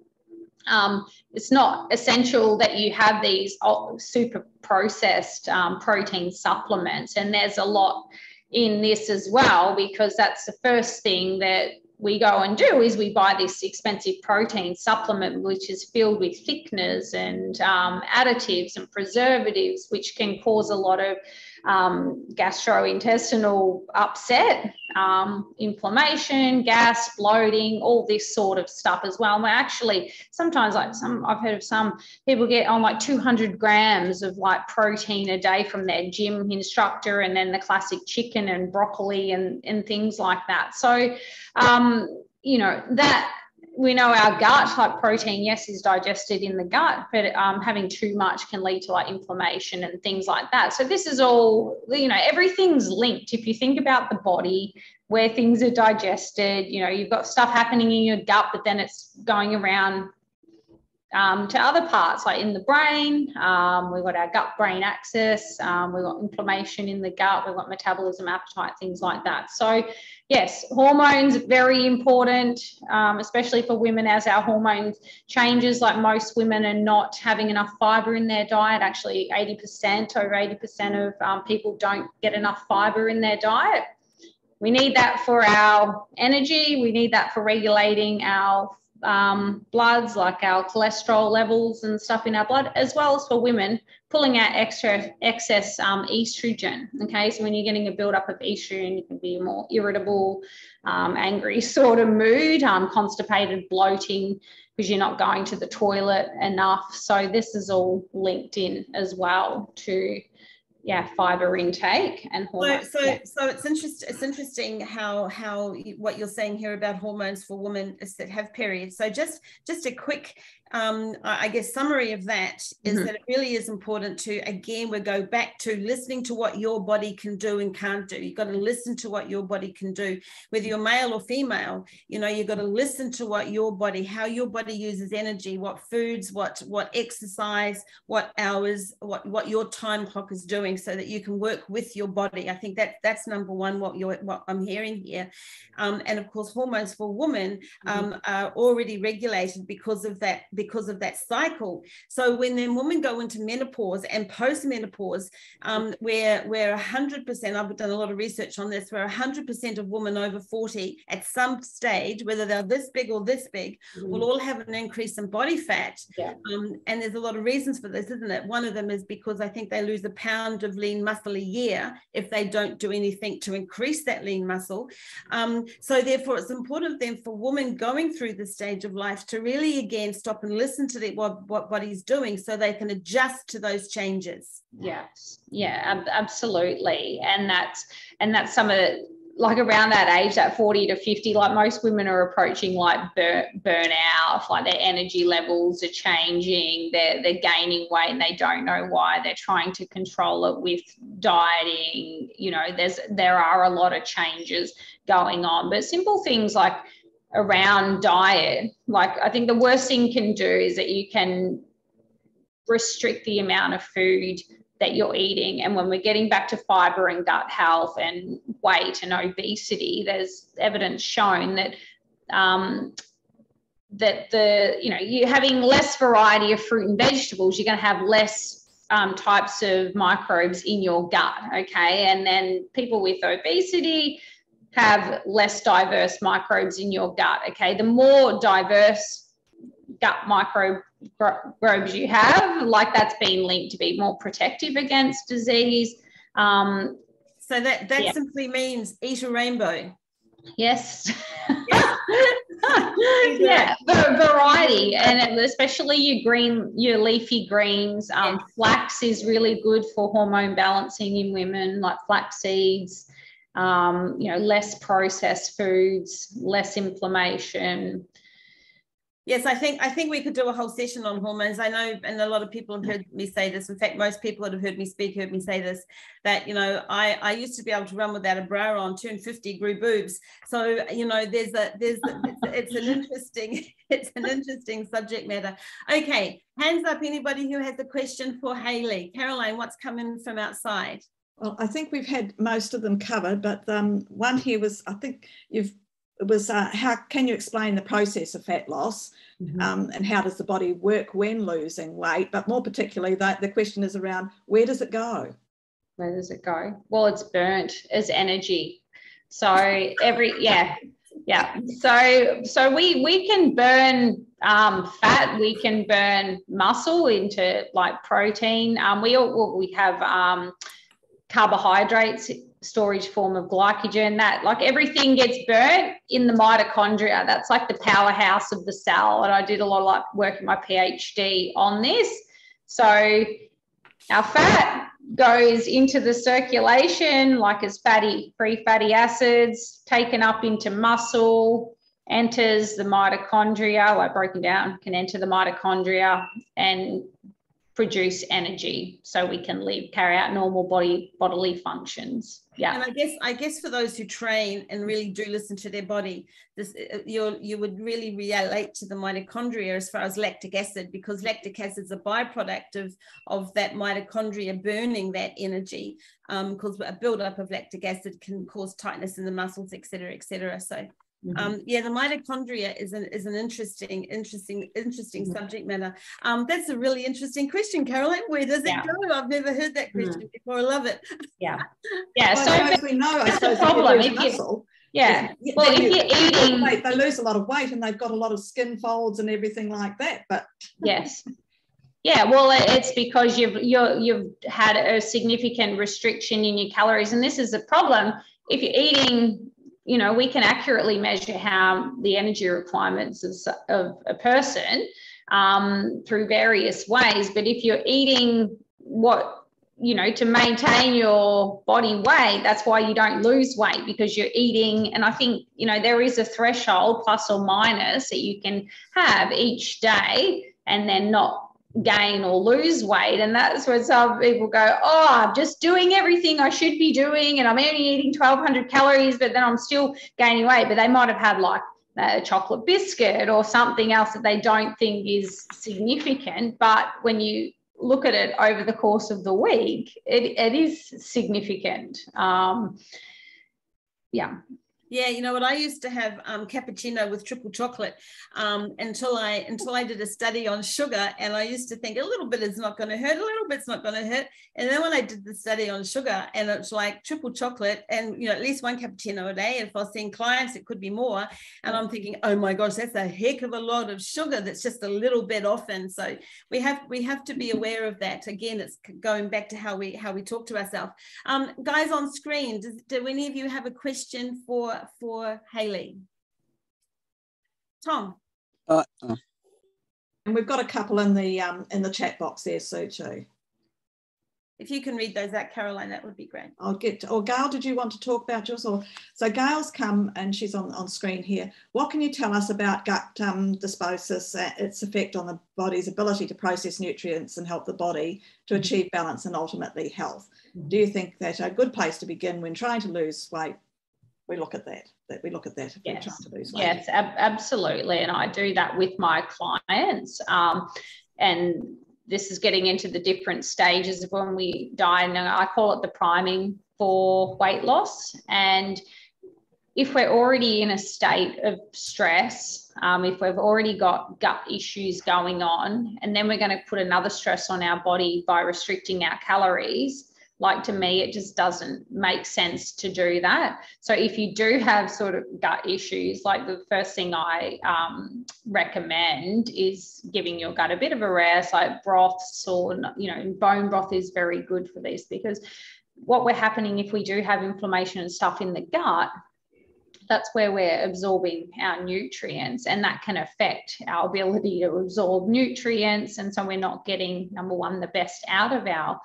Um, it's not essential that you have these super processed um, protein supplements, and there's a lot in this as well because that's the first thing that we go and do is we buy this expensive protein supplement which is filled with thickeners and um, additives and preservatives which can cause a lot of um, gastrointestinal upset, um, inflammation, gas, bloating, all this sort of stuff as well. And we're actually sometimes like some I've heard of some people get on like 200 grams of like protein a day from their gym instructor, and then the classic chicken and broccoli and and things like that. So um, you know that we know our gut like protein yes is digested in the gut but um, having too much can lead to like inflammation and things like that so this is all you know everything's linked if you think about the body where things are digested you know you've got stuff happening in your gut but then it's going around um, to other parts like in the brain. Um, we've got our gut brain axis, um, we've got inflammation in the gut, we've got metabolism, appetite, things like that. So, yes, hormones very important, um, especially for women as our hormones changes. Like most women are not having enough fiber in their diet. Actually, 80%, over 80% of um, people don't get enough fiber in their diet. We need that for our energy. We need that for regulating our um, bloods, like our cholesterol levels and stuff in our blood, as well as for women, pulling out extra excess um, estrogen. Okay, so when you're getting a buildup of estrogen, you can be more irritable, um, angry sort of mood, um, constipated, bloating, because you're not going to the toilet enough. So this is all linked in as well to yeah fiber intake and hormones. So so, yeah. so it's interesting it's interesting how how what you're saying here about hormones for women is that have periods. So just just a quick um, I guess, summary of that is mm-hmm. that it really is important to, again, we go back to listening to what your body can do and can't do. You've got to listen to what your body can do, whether you're male or female. You know, you've got to listen to what your body, how your body uses energy, what foods, what what exercise, what hours, what what your time clock is doing, so that you can work with your body. I think that that's number one. What you're what I'm hearing here, um, and of course, hormones for women mm-hmm. um, mm-hmm. are already regulated because of that because of that cycle. So when then women go into menopause and post-menopause, um, where where 100%, I've done a lot of research on this, where 100% of women over 40 at some stage, whether they're this big or this big, mm. will all have an increase in body fat. Yeah. Um, and there's a lot of reasons for this, isn't it? One of them is because I think they lose a pound of lean muscle a year if they don't do anything to increase that lean muscle. Um, so therefore, it's important then for women going through this stage of life to really again stop and listen to the, what, what, what he's doing so they can adjust to those changes. Yes. Yeah, absolutely. And that's, and that's some of like around that age, that 40 to 50, like most women are approaching like bur- burnout, like their energy levels are changing, they're, they're gaining weight and they don't know why. They're trying to control it with dieting. You know, there's there are a lot of changes going on, but simple things like around diet. Like, I think the worst thing you can do is that you can restrict the amount of food that you're eating. And when we're getting back to fiber and gut health and weight and obesity, there's evidence shown that um, that the you know you're having less variety of fruit and vegetables, you're going to have less um, types of microbes in your gut. Okay, and then people with obesity have less diverse microbes in your gut. Okay, the more diverse gut microbes you have, like that's been linked to be more protective against disease. Um, so that that yeah. simply means eat a rainbow. Yes. Yeah, yeah variety, and especially your green, your leafy greens. Um, Flax is really good for hormone balancing in women, like flax seeds um, you know, less processed foods, less inflammation. Yes, I think I think we could do a whole session on hormones. I know, and a lot of people have heard me say this. In fact, most people that have heard me speak heard me say this. That you know, I I used to be able to run without a bra on, turn fifty, grew boobs. So you know, there's a there's it's, it's an interesting it's an interesting subject matter. Okay, hands up, anybody who has a question for Hayley. Caroline, what's coming from outside? Well, I think we've had most of them covered, but um, one here was I think you've it was uh, how can you explain the process of fat loss mm-hmm. um, and how does the body work when losing weight? But more particularly, the, the question is around where does it go? Where does it go? Well, it's burnt as energy. So every yeah yeah so so we we can burn um, fat we can burn muscle into like protein um, we all we have um, carbohydrates storage form of glycogen that like everything gets burnt in the mitochondria. That's like the powerhouse of the cell and i did a lot of like work in my phd on this. So our fat goes into the circulation like as fatty free fatty acids taken up into muscle enters the mitochondria. Like broken down can enter the mitochondria and produce energy so we can live carry out normal body bodily functions. Yeah. And i guess i guess for those who train and really do listen to their body this uh, you you would really relate to the mitochondria as far as lactic acid because lactic acid is a byproduct of of that mitochondria burning that energy um because a buildup of lactic acid can cause tightness in the muscles et cetera et cetera. So Mm-hmm. Um, yeah, the mitochondria is an is an interesting, interesting, interesting mm-hmm. subject matter. Um, that's a really interesting question, Caroline. Where does yeah. it go? I've never heard that question mm-hmm. before. I love it. Yeah, yeah. well, so we know, I suppose, the problem. If muscle, yeah. well, if you're eating, weight, they lose a lot of weight and they've got a lot of skin folds and everything like that. But yes. Yeah, well, it's because you've you you've had a significant restriction in your calories, and this is a problem. If you're eating you know, we can accurately measure how the energy requirements of a person um, through various ways. But if you're eating what you know, to maintain your body weight, that's why you don't lose weight because you're eating. And I think, you know, there is a threshold plus or minus that you can have each day and then not gain or lose weight. And that's where some people go, Oh, I'm just doing everything I should be doing. And I'm only eating 1200 calories, but then I'm still gaining weight. But they might have had like a chocolate biscuit or something else that they don't think is significant. But when you look at it over the course of the week, it, it is significant. Um, yeah. Yeah, you know what? I used to have um, cappuccino with triple chocolate um, until I until I did a study on sugar, and I used to think a little bit is not going to hurt, a little bit's not going to hurt. And then when I did the study on sugar, and it's like triple chocolate, and you know at least one cappuccino a day. If I was seeing clients, it could be more. And I'm thinking, oh my gosh, that's a heck of a lot of sugar. That's just a little bit often. So we have we have to be aware of that. Again, it's going back to how we how we talk to ourselves. Um, guys on screen, does, do any of you have a question for for Hayley. Tom. Uh, uh. And we've got a couple in the um, in the chat box there, Sue too. If you can read those out, Caroline, that would be great. I'll get, or Gail, did you want to talk about yours? Or so Gail's come and she's on, on screen here. What can you tell us about gut um, dysbiosis, uh, its effect on the body's ability to process nutrients and help the body to achieve balance and ultimately health? Mm -hmm. Do you think that a good place to begin when trying to lose weight we look at that that we look at that if yes. we're trying to lose weight. Yes, ab- absolutely. And I do that with my clients. Um, and this is getting into the different stages of when we die. And I call it the priming for weight loss. And if we're already in a state of stress, um, if we've already got gut issues going on, and then we're going to put another stress on our body by restricting our calories, like to me it just doesn't make sense to do that. So if you do have sort of gut issues like the first thing i um, recommend is giving your gut a bit of a rest like broths or you know bone broth is very good for this because what we're happening if we do have inflammation and stuff in the gut that's where we're absorbing our nutrients and that can affect our ability to absorb nutrients. And so we're not getting number one the best out of our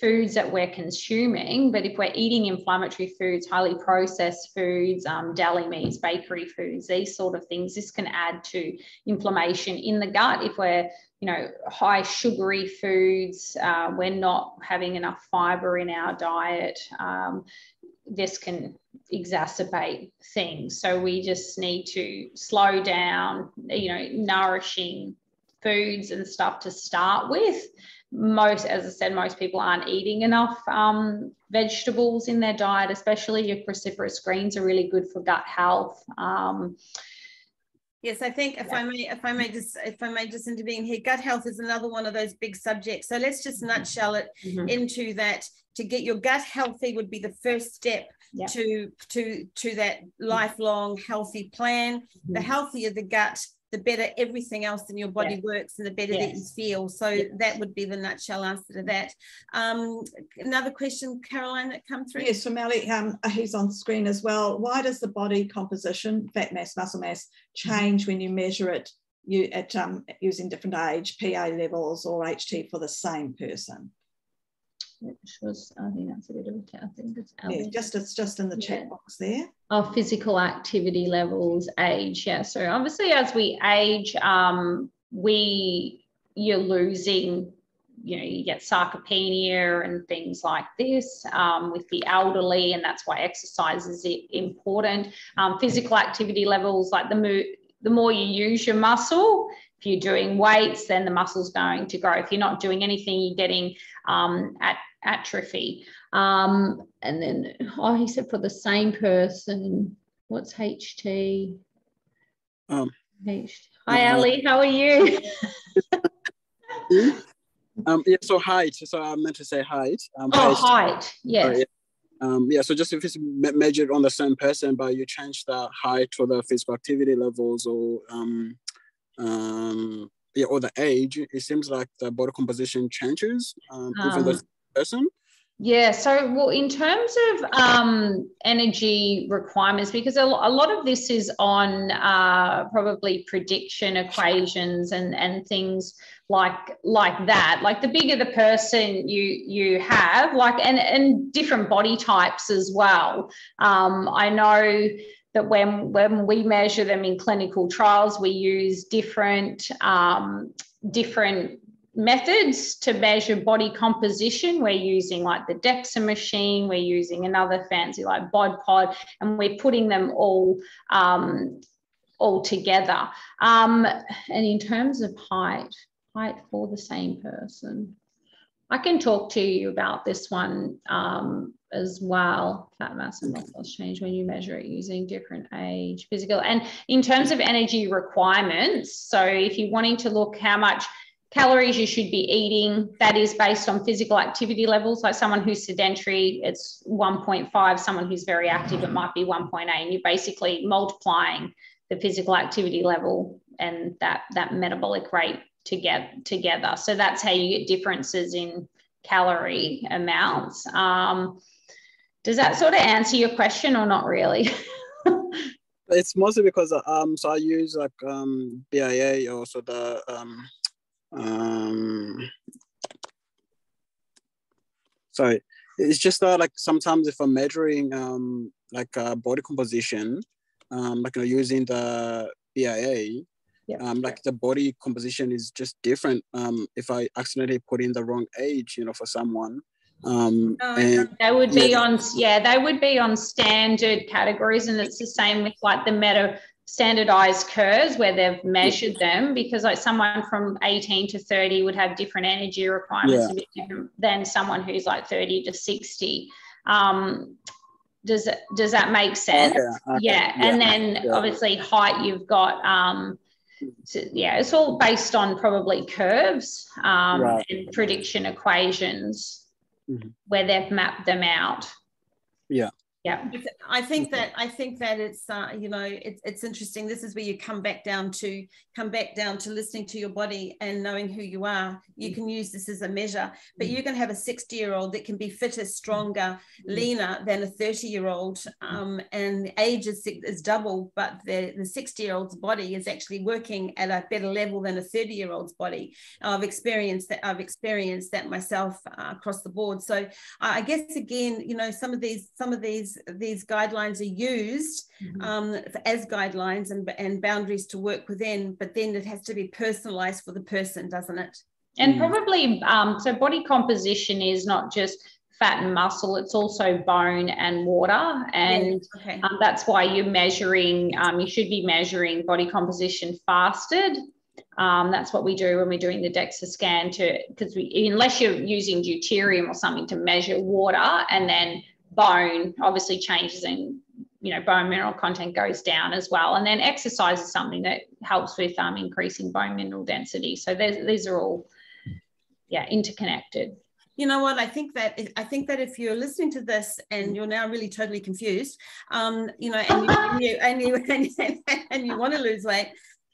foods that we're consuming, but if we're eating inflammatory foods, highly processed foods, um, deli meats, bakery foods, these sort of things, this can add to inflammation in the gut. If we're, you know, high sugary foods, uh, we're not having enough fiber in our diet. Um, this can exacerbate things. So we just need to slow down, you know, nourishing foods and stuff to start with most, as I said, most people aren't eating enough um, vegetables in their diet, especially your cruciferous greens are really good for gut health. Um, Yes, I think if yeah. I may, if I may just, if I may just intervene here, gut health is another one of those big subjects. So let's just nutshell it mm-hmm. into that. To get your gut healthy would be the first step yeah. to to to that lifelong healthy plan. Mm-hmm. The healthier the gut, the better everything else in your body yeah. works and the better yes. that you feel. So yes. that would be the nutshell answer to that. Um, another question, Caroline, that come through? Yes, from Ali, um, he's on screen as well. Why does the body composition, fat mass, muscle mass, change when you measure it you, at um, using different age, PA levels or HT for the same person? Which was I think that's a bit of a I think it's yeah, just it's just in the yeah. chat box there. Our physical activity levels, age, yeah. So obviously, as we age, um, we you're losing. You know, you get sarcopenia and things like this um, with the elderly, and that's why exercise is important. Um, physical activity levels, like the mo- the more you use your muscle, if you're doing weights, then the muscle's going to grow. If you're not doing anything, you're getting um, at atrophy. Um, and then, oh, he said for the same person, what's HT? Um. Hi, uh, Ali, how are you? um, yeah, so height. So I meant to say height. Um, oh, height, height. yes. Uh, yeah. Um, yeah, so just if it's measured on the same person, but you change the height or the physical activity levels or um, um, yeah, or the age, it seems like the body composition changes um, oh. even person. Yeah, so well, in terms of um, energy requirements, because a, lot of this is on uh, probably prediction equations and and things like like that. Like the bigger the person you you have, like and and different body types as well. Um, I know that when when we measure them in clinical trials, we use different um, different methods to measure body composition. We're using like the DEXA machine, we're using another fancy like bod pod, and we're putting them all um, all together. Um, and in terms of height, height for the same person. I can talk to you about this one um, as well. Fat mass and muscle change when you measure it using different age, physical. And in terms of energy requirements, so if you're wanting to look how much calories you should be eating that is based on physical activity levels. Like someone who's sedentary it's 1.5 someone who's very active it might be 1.8 and you're basically multiplying the physical activity level and that that metabolic rate to get together. So that's how you get differences in calorie amounts. Um, does that sort of answer your question or not really? It's mostly because um so i use like um bia also the um um, sorry, it's just that like sometimes if I'm measuring um, like uh, body composition, um, like you know, using the BIA, yeah. um, like the body composition is just different. Um, if I accidentally put in the wrong age, you know, for someone, um, oh, and, they would be yeah. on yeah they would be on standard categories, and it's the same with like the meta standardized curves where they've measured them because like someone from 18 to 30 would have different energy requirements yeah. a bit different than someone who's like 30 to 60 um, does does that make sense yeah, okay. yeah. yeah. and then yeah. obviously height you've got um, so, yeah it's all based on probably curves um, right. and prediction equations mm-hmm. where they've mapped them out yeah. I think that i think that it's uh, you know it's, it's interesting. This is where you come back down to come back down to listening to your body and knowing who you are. You can use this as a measure but you can have a 60 year old that can be fitter stronger leaner than a 30 year old um, and age is, is double but the, the 60 year old's body is actually working at a better level than a 30 year old's body. I've experienced that i've experienced that myself uh, across the board. So i guess again you know some of these some of these these guidelines are used mm-hmm. um, as guidelines and, and boundaries to work within, but then it has to be personalized for the person, doesn't it? And mm. probably, um, so body composition is not just fat and muscle, it's also bone and water. And yeah. okay. um, that's why you're measuring, um, you should be measuring body composition fasted. Um, that's what we do when we're doing the DEXA scan to because unless you're using deuterium or something to measure water and then bone obviously changes and you know bone mineral content goes down as well. And then exercise is something that helps with um, increasing bone mineral density. So these are all yeah interconnected. You know what? I think that i think that if you're listening to this and you're now really totally confused um you know and you and you, and you, and you, and you want to lose weight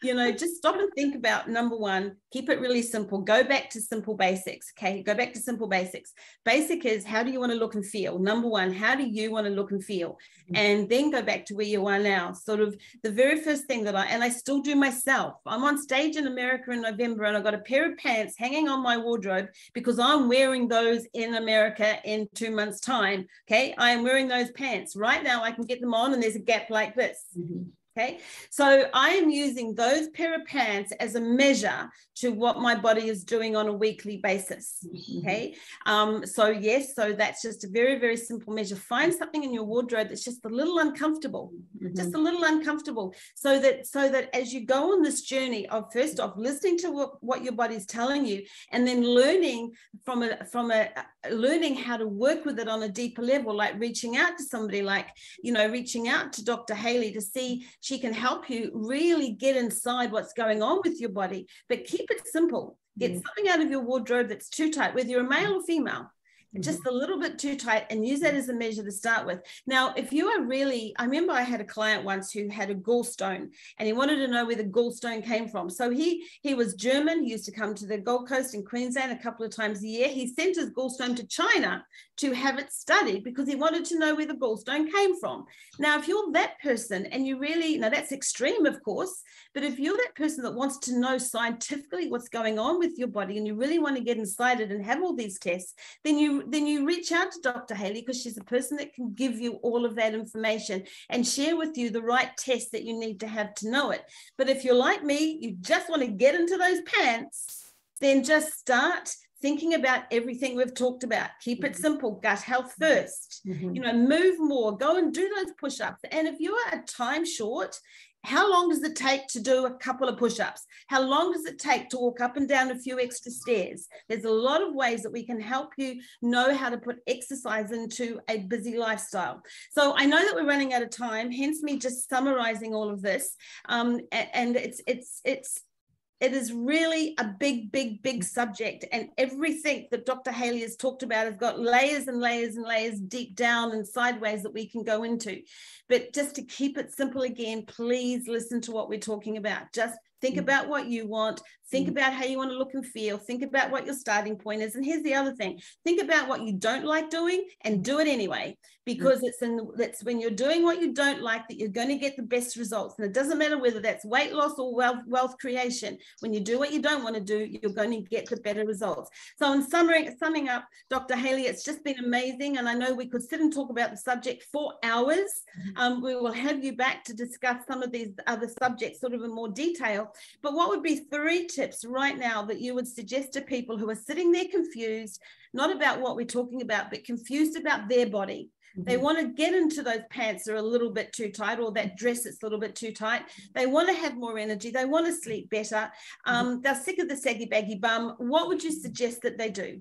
you know, just stop and think about number one, keep it really simple. Go back to simple basics. Okay. Go back to simple basics. Basic is how do you want to look and feel? Number one, how do you want to look and feel? Mm-hmm. And then go back to where you are now. Sort of the very first thing that I, and I still do myself. I'm on stage in America in November and I've got a pair of pants hanging on my wardrobe because I'm wearing those in America in two months' time. Okay. I am wearing those pants right now. I can get them on and there's a gap like this. Mm-hmm. Okay, so I am using those pair of pants as a measure to what my body is doing on a weekly basis. Mm-hmm. Okay, um, so yes, so that's just a very, very simple measure. Find something in your wardrobe that's just a little uncomfortable, mm-hmm. just a little uncomfortable, so that so that as you go on this journey of first off listening to what, what your body's telling you, and then learning from a from a learning how to work with it on a deeper level, like reaching out to somebody, like you know, reaching out to Dr. Hayley to see she can help you really get inside what's going on with your body, but keep it simple. Get mm. something out of your wardrobe that's too tight, whether you're a male or female. Just mm-hmm. a little bit too tight and use that as a measure to start with. Now, if you are really, I remember I had a client once who had a gallstone and he wanted to know where the gallstone came from. So he he was German. He used to come to the Gold Coast in Queensland a couple of times a year. He sent his gallstone to China to have it studied because he wanted to know where the gallstone came from. Now, if you're that person and you really, now that's extreme, of course, but if you're that person that wants to know scientifically what's going on with your body and you really want to get inside it and have all these tests, then you then you reach out to Dr. Hayley because she's a person that can give you all of that information and share with you the right test that you need to have to know it. But if you're like me, you just want to get into those pants, then just start thinking about everything we've talked about. Keep it mm-hmm. simple, gut health 1st mm-hmm. You know, move more, go and do those push ups. And if you are a time short, how long does it take to do a couple of push ups? How long does it take to walk up and down a few extra stairs? There's a lot of ways that we can help you know how to put exercise into a busy lifestyle. So I know that we're running out of time, hence me just summarizing all of this. Um, and it's, it's, it's, it is really a big, big, big subject. And everything that Dr. Hayley has talked about has got layers and layers and layers deep down and sideways that we can go into. But just to keep it simple again, please listen to what we're talking about. Just think mm. about what you want, Think mm. about how you want to look and feel. Think about what your starting point is. And here's the other thing think about what you don't like doing and do it anyway, because mm. it's in that's when you're doing what you don't like that you're going to get the best results. And it doesn't matter whether that's weight loss or wealth, wealth creation. When you do what you don't want to do, you're going to get the better results. So, in summary, summing up, Dr. Hayley, it's just been amazing. And I know we could sit and talk about the subject for hours. Mm-hmm. Um, we will have you back to discuss some of these other subjects sort of in more detail. But what would be three tips right now that you would suggest to people who are sitting there confused, not about what we're talking about, but confused about their body? Mm-hmm. They want to get into those pants that are a little bit too tight or that dress that's a little bit too tight. They want to have more energy. They want to sleep better. Mm-hmm. Um, they're sick of the saggy baggy bum. What would you suggest that they do?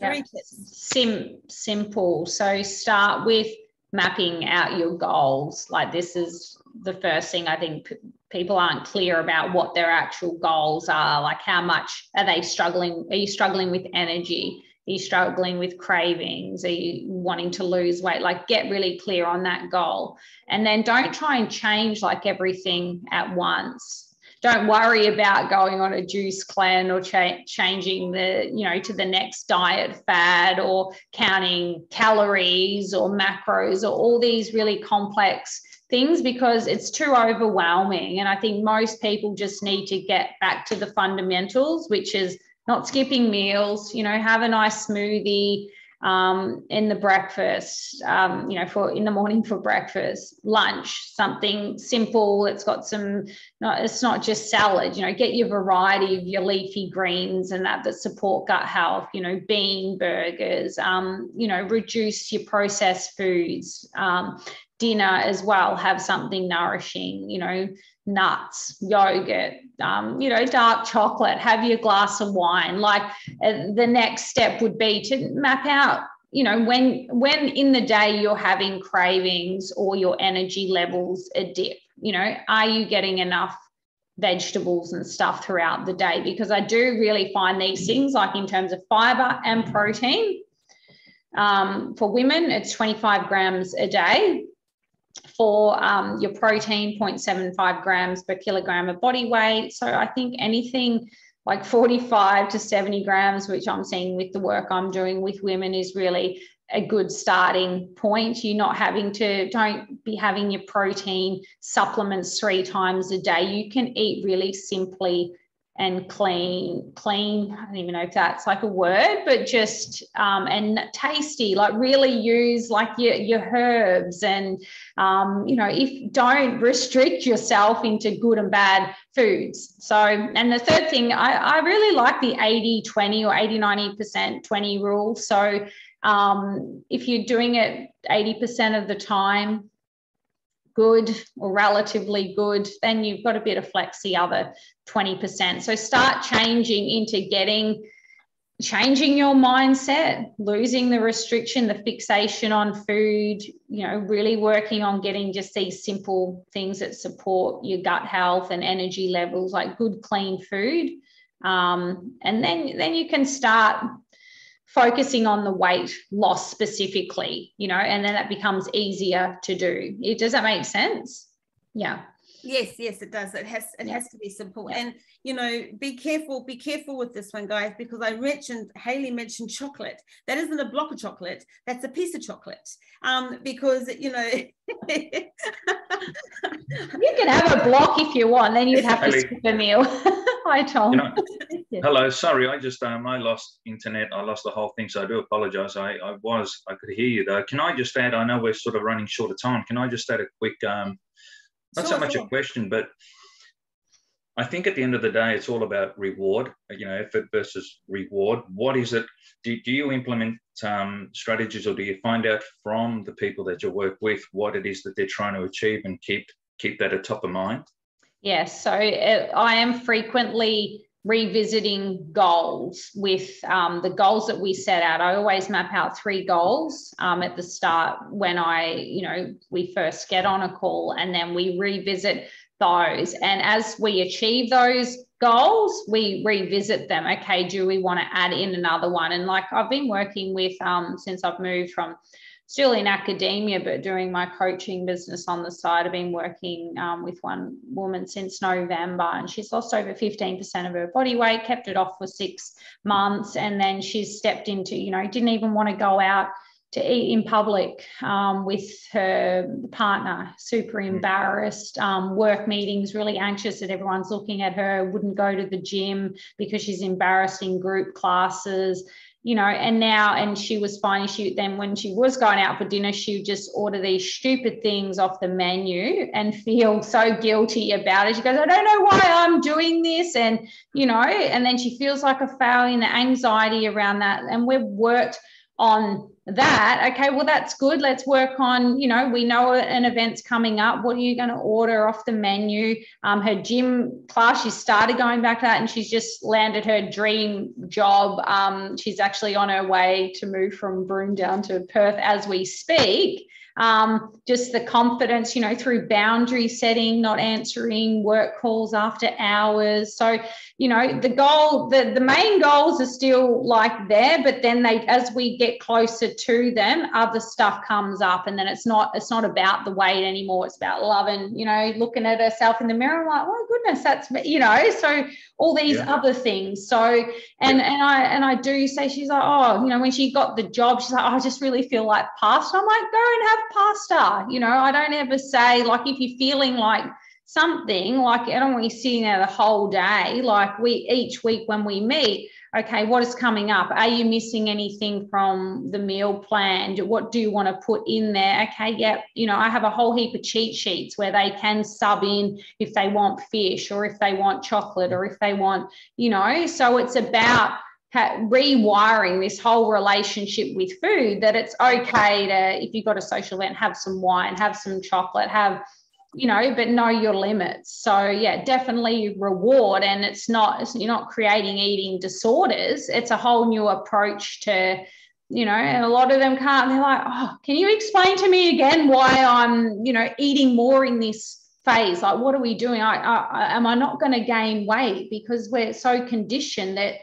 Three yeah. tips. Sim- simple. So start with mapping out your goals. Like this is the first thing I think people aren't clear about what their actual goals are. Like how much are they struggling? Are you struggling with energy? Are you struggling with cravings? Are you wanting to lose weight? Like get really clear on that goal. And then don't try and change like everything at once don't worry about going on a juice cleanse or cha- changing the you know to the next diet fad or counting calories or macros or all these really complex things because it's too overwhelming. And i think most people just need to get back to the fundamentals which is not skipping meals you know have a nice smoothie um, in the breakfast, um, you know, for in the morning for breakfast, lunch, something simple. It's got some, not, it's not just salad, you know, get your variety of your leafy greens and that that support gut health, you know, bean burgers, um, you know, reduce your processed foods. Um, dinner as well, have something nourishing, you know, nuts, yogurt, um, you know, dark chocolate, have your glass of wine. Like uh, the next step would be to map out, you know, when when in the day you're having cravings or your energy levels a dip, you know, are you getting enough vegetables and stuff throughout the day? Because I do really find these things like in terms of fiber and protein. Um, for women, it's 25 grams a day for um, your protein 0.75 grams per kilogram of body weight. So i think anything like 45 to 70 grams which i'm seeing with the work i'm doing with women is really a good starting point. You're not having to don't be having your protein supplements three times a day. You can eat really simply and clean, clean. I don't even know if that's like a word, but just um, and tasty. Like really use like your your herbs and um, you know if don't restrict yourself into good and bad foods. So and the third thing, I, I really like the 80 20 or 80 90 percent 20 rule. So um, if you're doing it 80% of the time, good or relatively good, then you've got a bit of flex the other 20%. So start changing into getting changing your mindset, losing the restriction, the fixation on food, you know, really working on getting just these simple things that support your gut health and energy levels, like good, clean food. Um, and then, then you can start focusing on the weight loss specifically, you know, and then that becomes easier to do. It, does that make sense? Yeah. Yes, yes, it does. It has it yeah. has to be simple. Yeah. And you know, be careful, be careful with this one, guys, because I mentioned Hayley mentioned chocolate. That isn't a block of chocolate, that's a piece of chocolate. Um, because you know you can have a block if you want, then you'd have Hayley, to skip a meal. Hi Tom. You know, hello, sorry, I just um I lost internet, I lost the whole thing, so I do apologize. I, I was I could hear you though. Can I just add, I know we're sort of running short of time. Can I just add a quick um not sure, so much sure. a question, but I think at the end of the day, it's all about reward, you know, effort versus reward. What is it? Do, do you implement um, strategies or do you find out from the people that you work with what it is that they're trying to achieve and keep keep that at top of mind? Yes. so uh, I am frequently revisiting goals with um, the goals that we set out. I always map out three goals um, at the start when I, you know, we first get on a call and then we revisit those. And as we achieve those goals, we revisit them. Okay, do we want to add in another one? And like I've been working with um, since I've moved from still in academia, but doing my coaching business on the side. I've been working um, with one woman since November, and she's lost over 15% of her body weight, kept it off for six months, and then she's stepped into, you know, didn't even want to go out to eat in public um, with her partner, super mm. embarrassed, um, work meetings, really anxious that everyone's looking at her, wouldn't go to the gym because she's embarrassed in group classes you know, and now, and she was finding she then when she was going out for dinner, she would just order these stupid things off the menu and feel so guilty about it. She goes, I don't know why I'm doing this. And, you know, and then she feels like a failure and the anxiety around that. And we've worked on that. Okay well that's good. Let's work on you know we know an event's coming up. What are you going to order off the menu? Um, her gym class she started going back to that and she's just landed her dream job. Um, she's actually on her way to move from broome down to perth as we speak um, just the confidence, you know, through boundary setting, not answering work calls after hours. So, you know, the goal, the, the main goals are still like there, but then they, as we get closer to them, other stuff comes up and then it's not, it's not about the weight anymore. It's about loving, you know, looking at herself in the mirror, like, oh goodness, that's, you know, so all these yeah. other things. So, and, and I, and I do say, she's like, oh, you know, when she got the job, she's like, oh, I just really feel like past. I'm like, go and have pasta. You know, I don't ever say, like, if you're feeling like something, like, I don't want you sitting there the whole day. Like, we each week when we meet, okay, what is coming up? Are you missing anything from the meal plan? What do you want to put in there? Okay, yeah, you know, I have a whole heap of cheat sheets where they can sub in if they want fish or if they want chocolate or if they want, you know, so it's about rewiring this whole relationship with food that it's okay to if you've got a social event have some wine have some chocolate have you know but know your limits. So yeah definitely reward and it's not you're not creating eating disorders. It's a whole new approach to you know and a lot of them can't they're like oh can you explain to me again why i'm you know eating more in this phase? Like what are we doing? I, I am i not going to gain weight? Because we're so conditioned that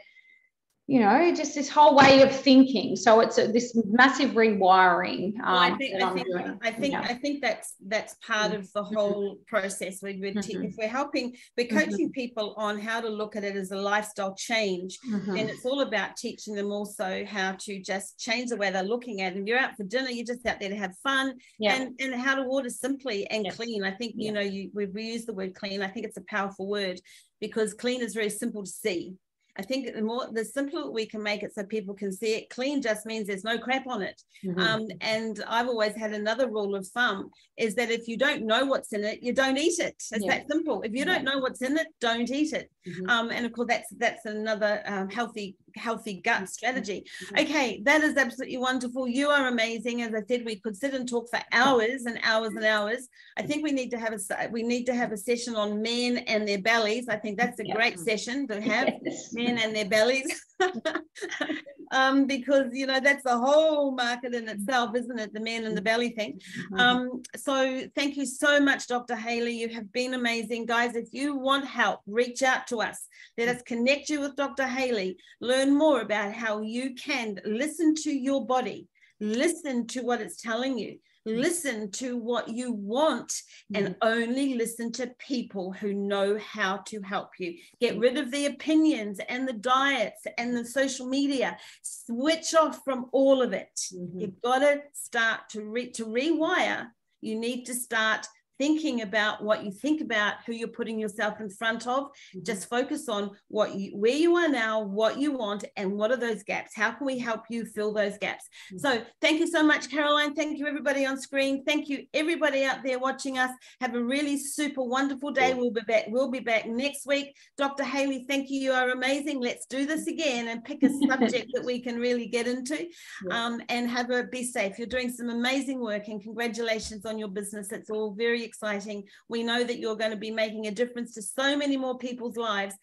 you know, just this whole way of thinking. So it's a, this massive rewiring. Um, well, I think, I think, I think, I think that's that's part of the whole process. We would, mm-hmm. if we're helping, we're mm-hmm. coaching mm-hmm. people on how to look at it as a lifestyle change, mm-hmm. and it's all about teaching them also how to just change the way they're looking at. it. And you're out for dinner, you're just out there to have fun, yeah. and and how to order simply and yes. clean. I think you know you we use the word clean. I think it's a powerful word because clean is very simple to see I think the more the simpler we can make it so people can see it, clean just means there's no crap on it. Mm-hmm. Um, and I've always had another rule of thumb is that if you don't know what's in it, you don't eat it. It's yeah. that simple. If you don't know what's in it, don't eat it. Mm-hmm. Um, and of course, that's that's another um, healthy healthy gut strategy. Mm-hmm. Okay, that is absolutely wonderful. You are amazing. As I said, we could sit and talk for hours and hours and hours. I think we need to have a we need to have a session on men and their bellies. I think that's a great session to have men and their bellies. um, because you know that's the whole market in itself, isn't it? The man in the belly thing. Mm-hmm. Um, so thank you so much, Dr. Hayley. You have been amazing, guys. If you want help, reach out to us. Let us connect you with Dr. Hayley. Learn more about how you can listen to your body, listen to what it's telling you listen to what you want and mm. only listen to people who know how to help you. Get rid of the opinions and the diets and the social media. Switch off from all of it. Mm-hmm. you've got to start to re- to rewire. You need to start thinking about what you think about who you're putting yourself in front of. Mm-hmm. just focus on what you where you are now what you want and what are those gaps? How can we help you fill those gaps? Mm-hmm. so thank you so much caroline. Thank you everybody on screen. Thank you everybody out there watching us. Have a really super wonderful day. We'll be back we'll be back next week. Dr hayley thank you. You are amazing. Let's do this again and pick a subject that we can really get into. Um, and have a be safe. You're doing some amazing work and congratulations on your business. It's all very exciting. We know that you're going to be making a difference to so many more people's lives.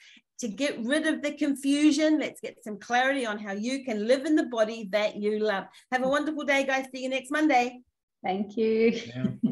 To get rid of the confusion, let's get some clarity on how you can live in the body that you love. Have a wonderful day, guys. See you next Monday. Thank you. Yeah.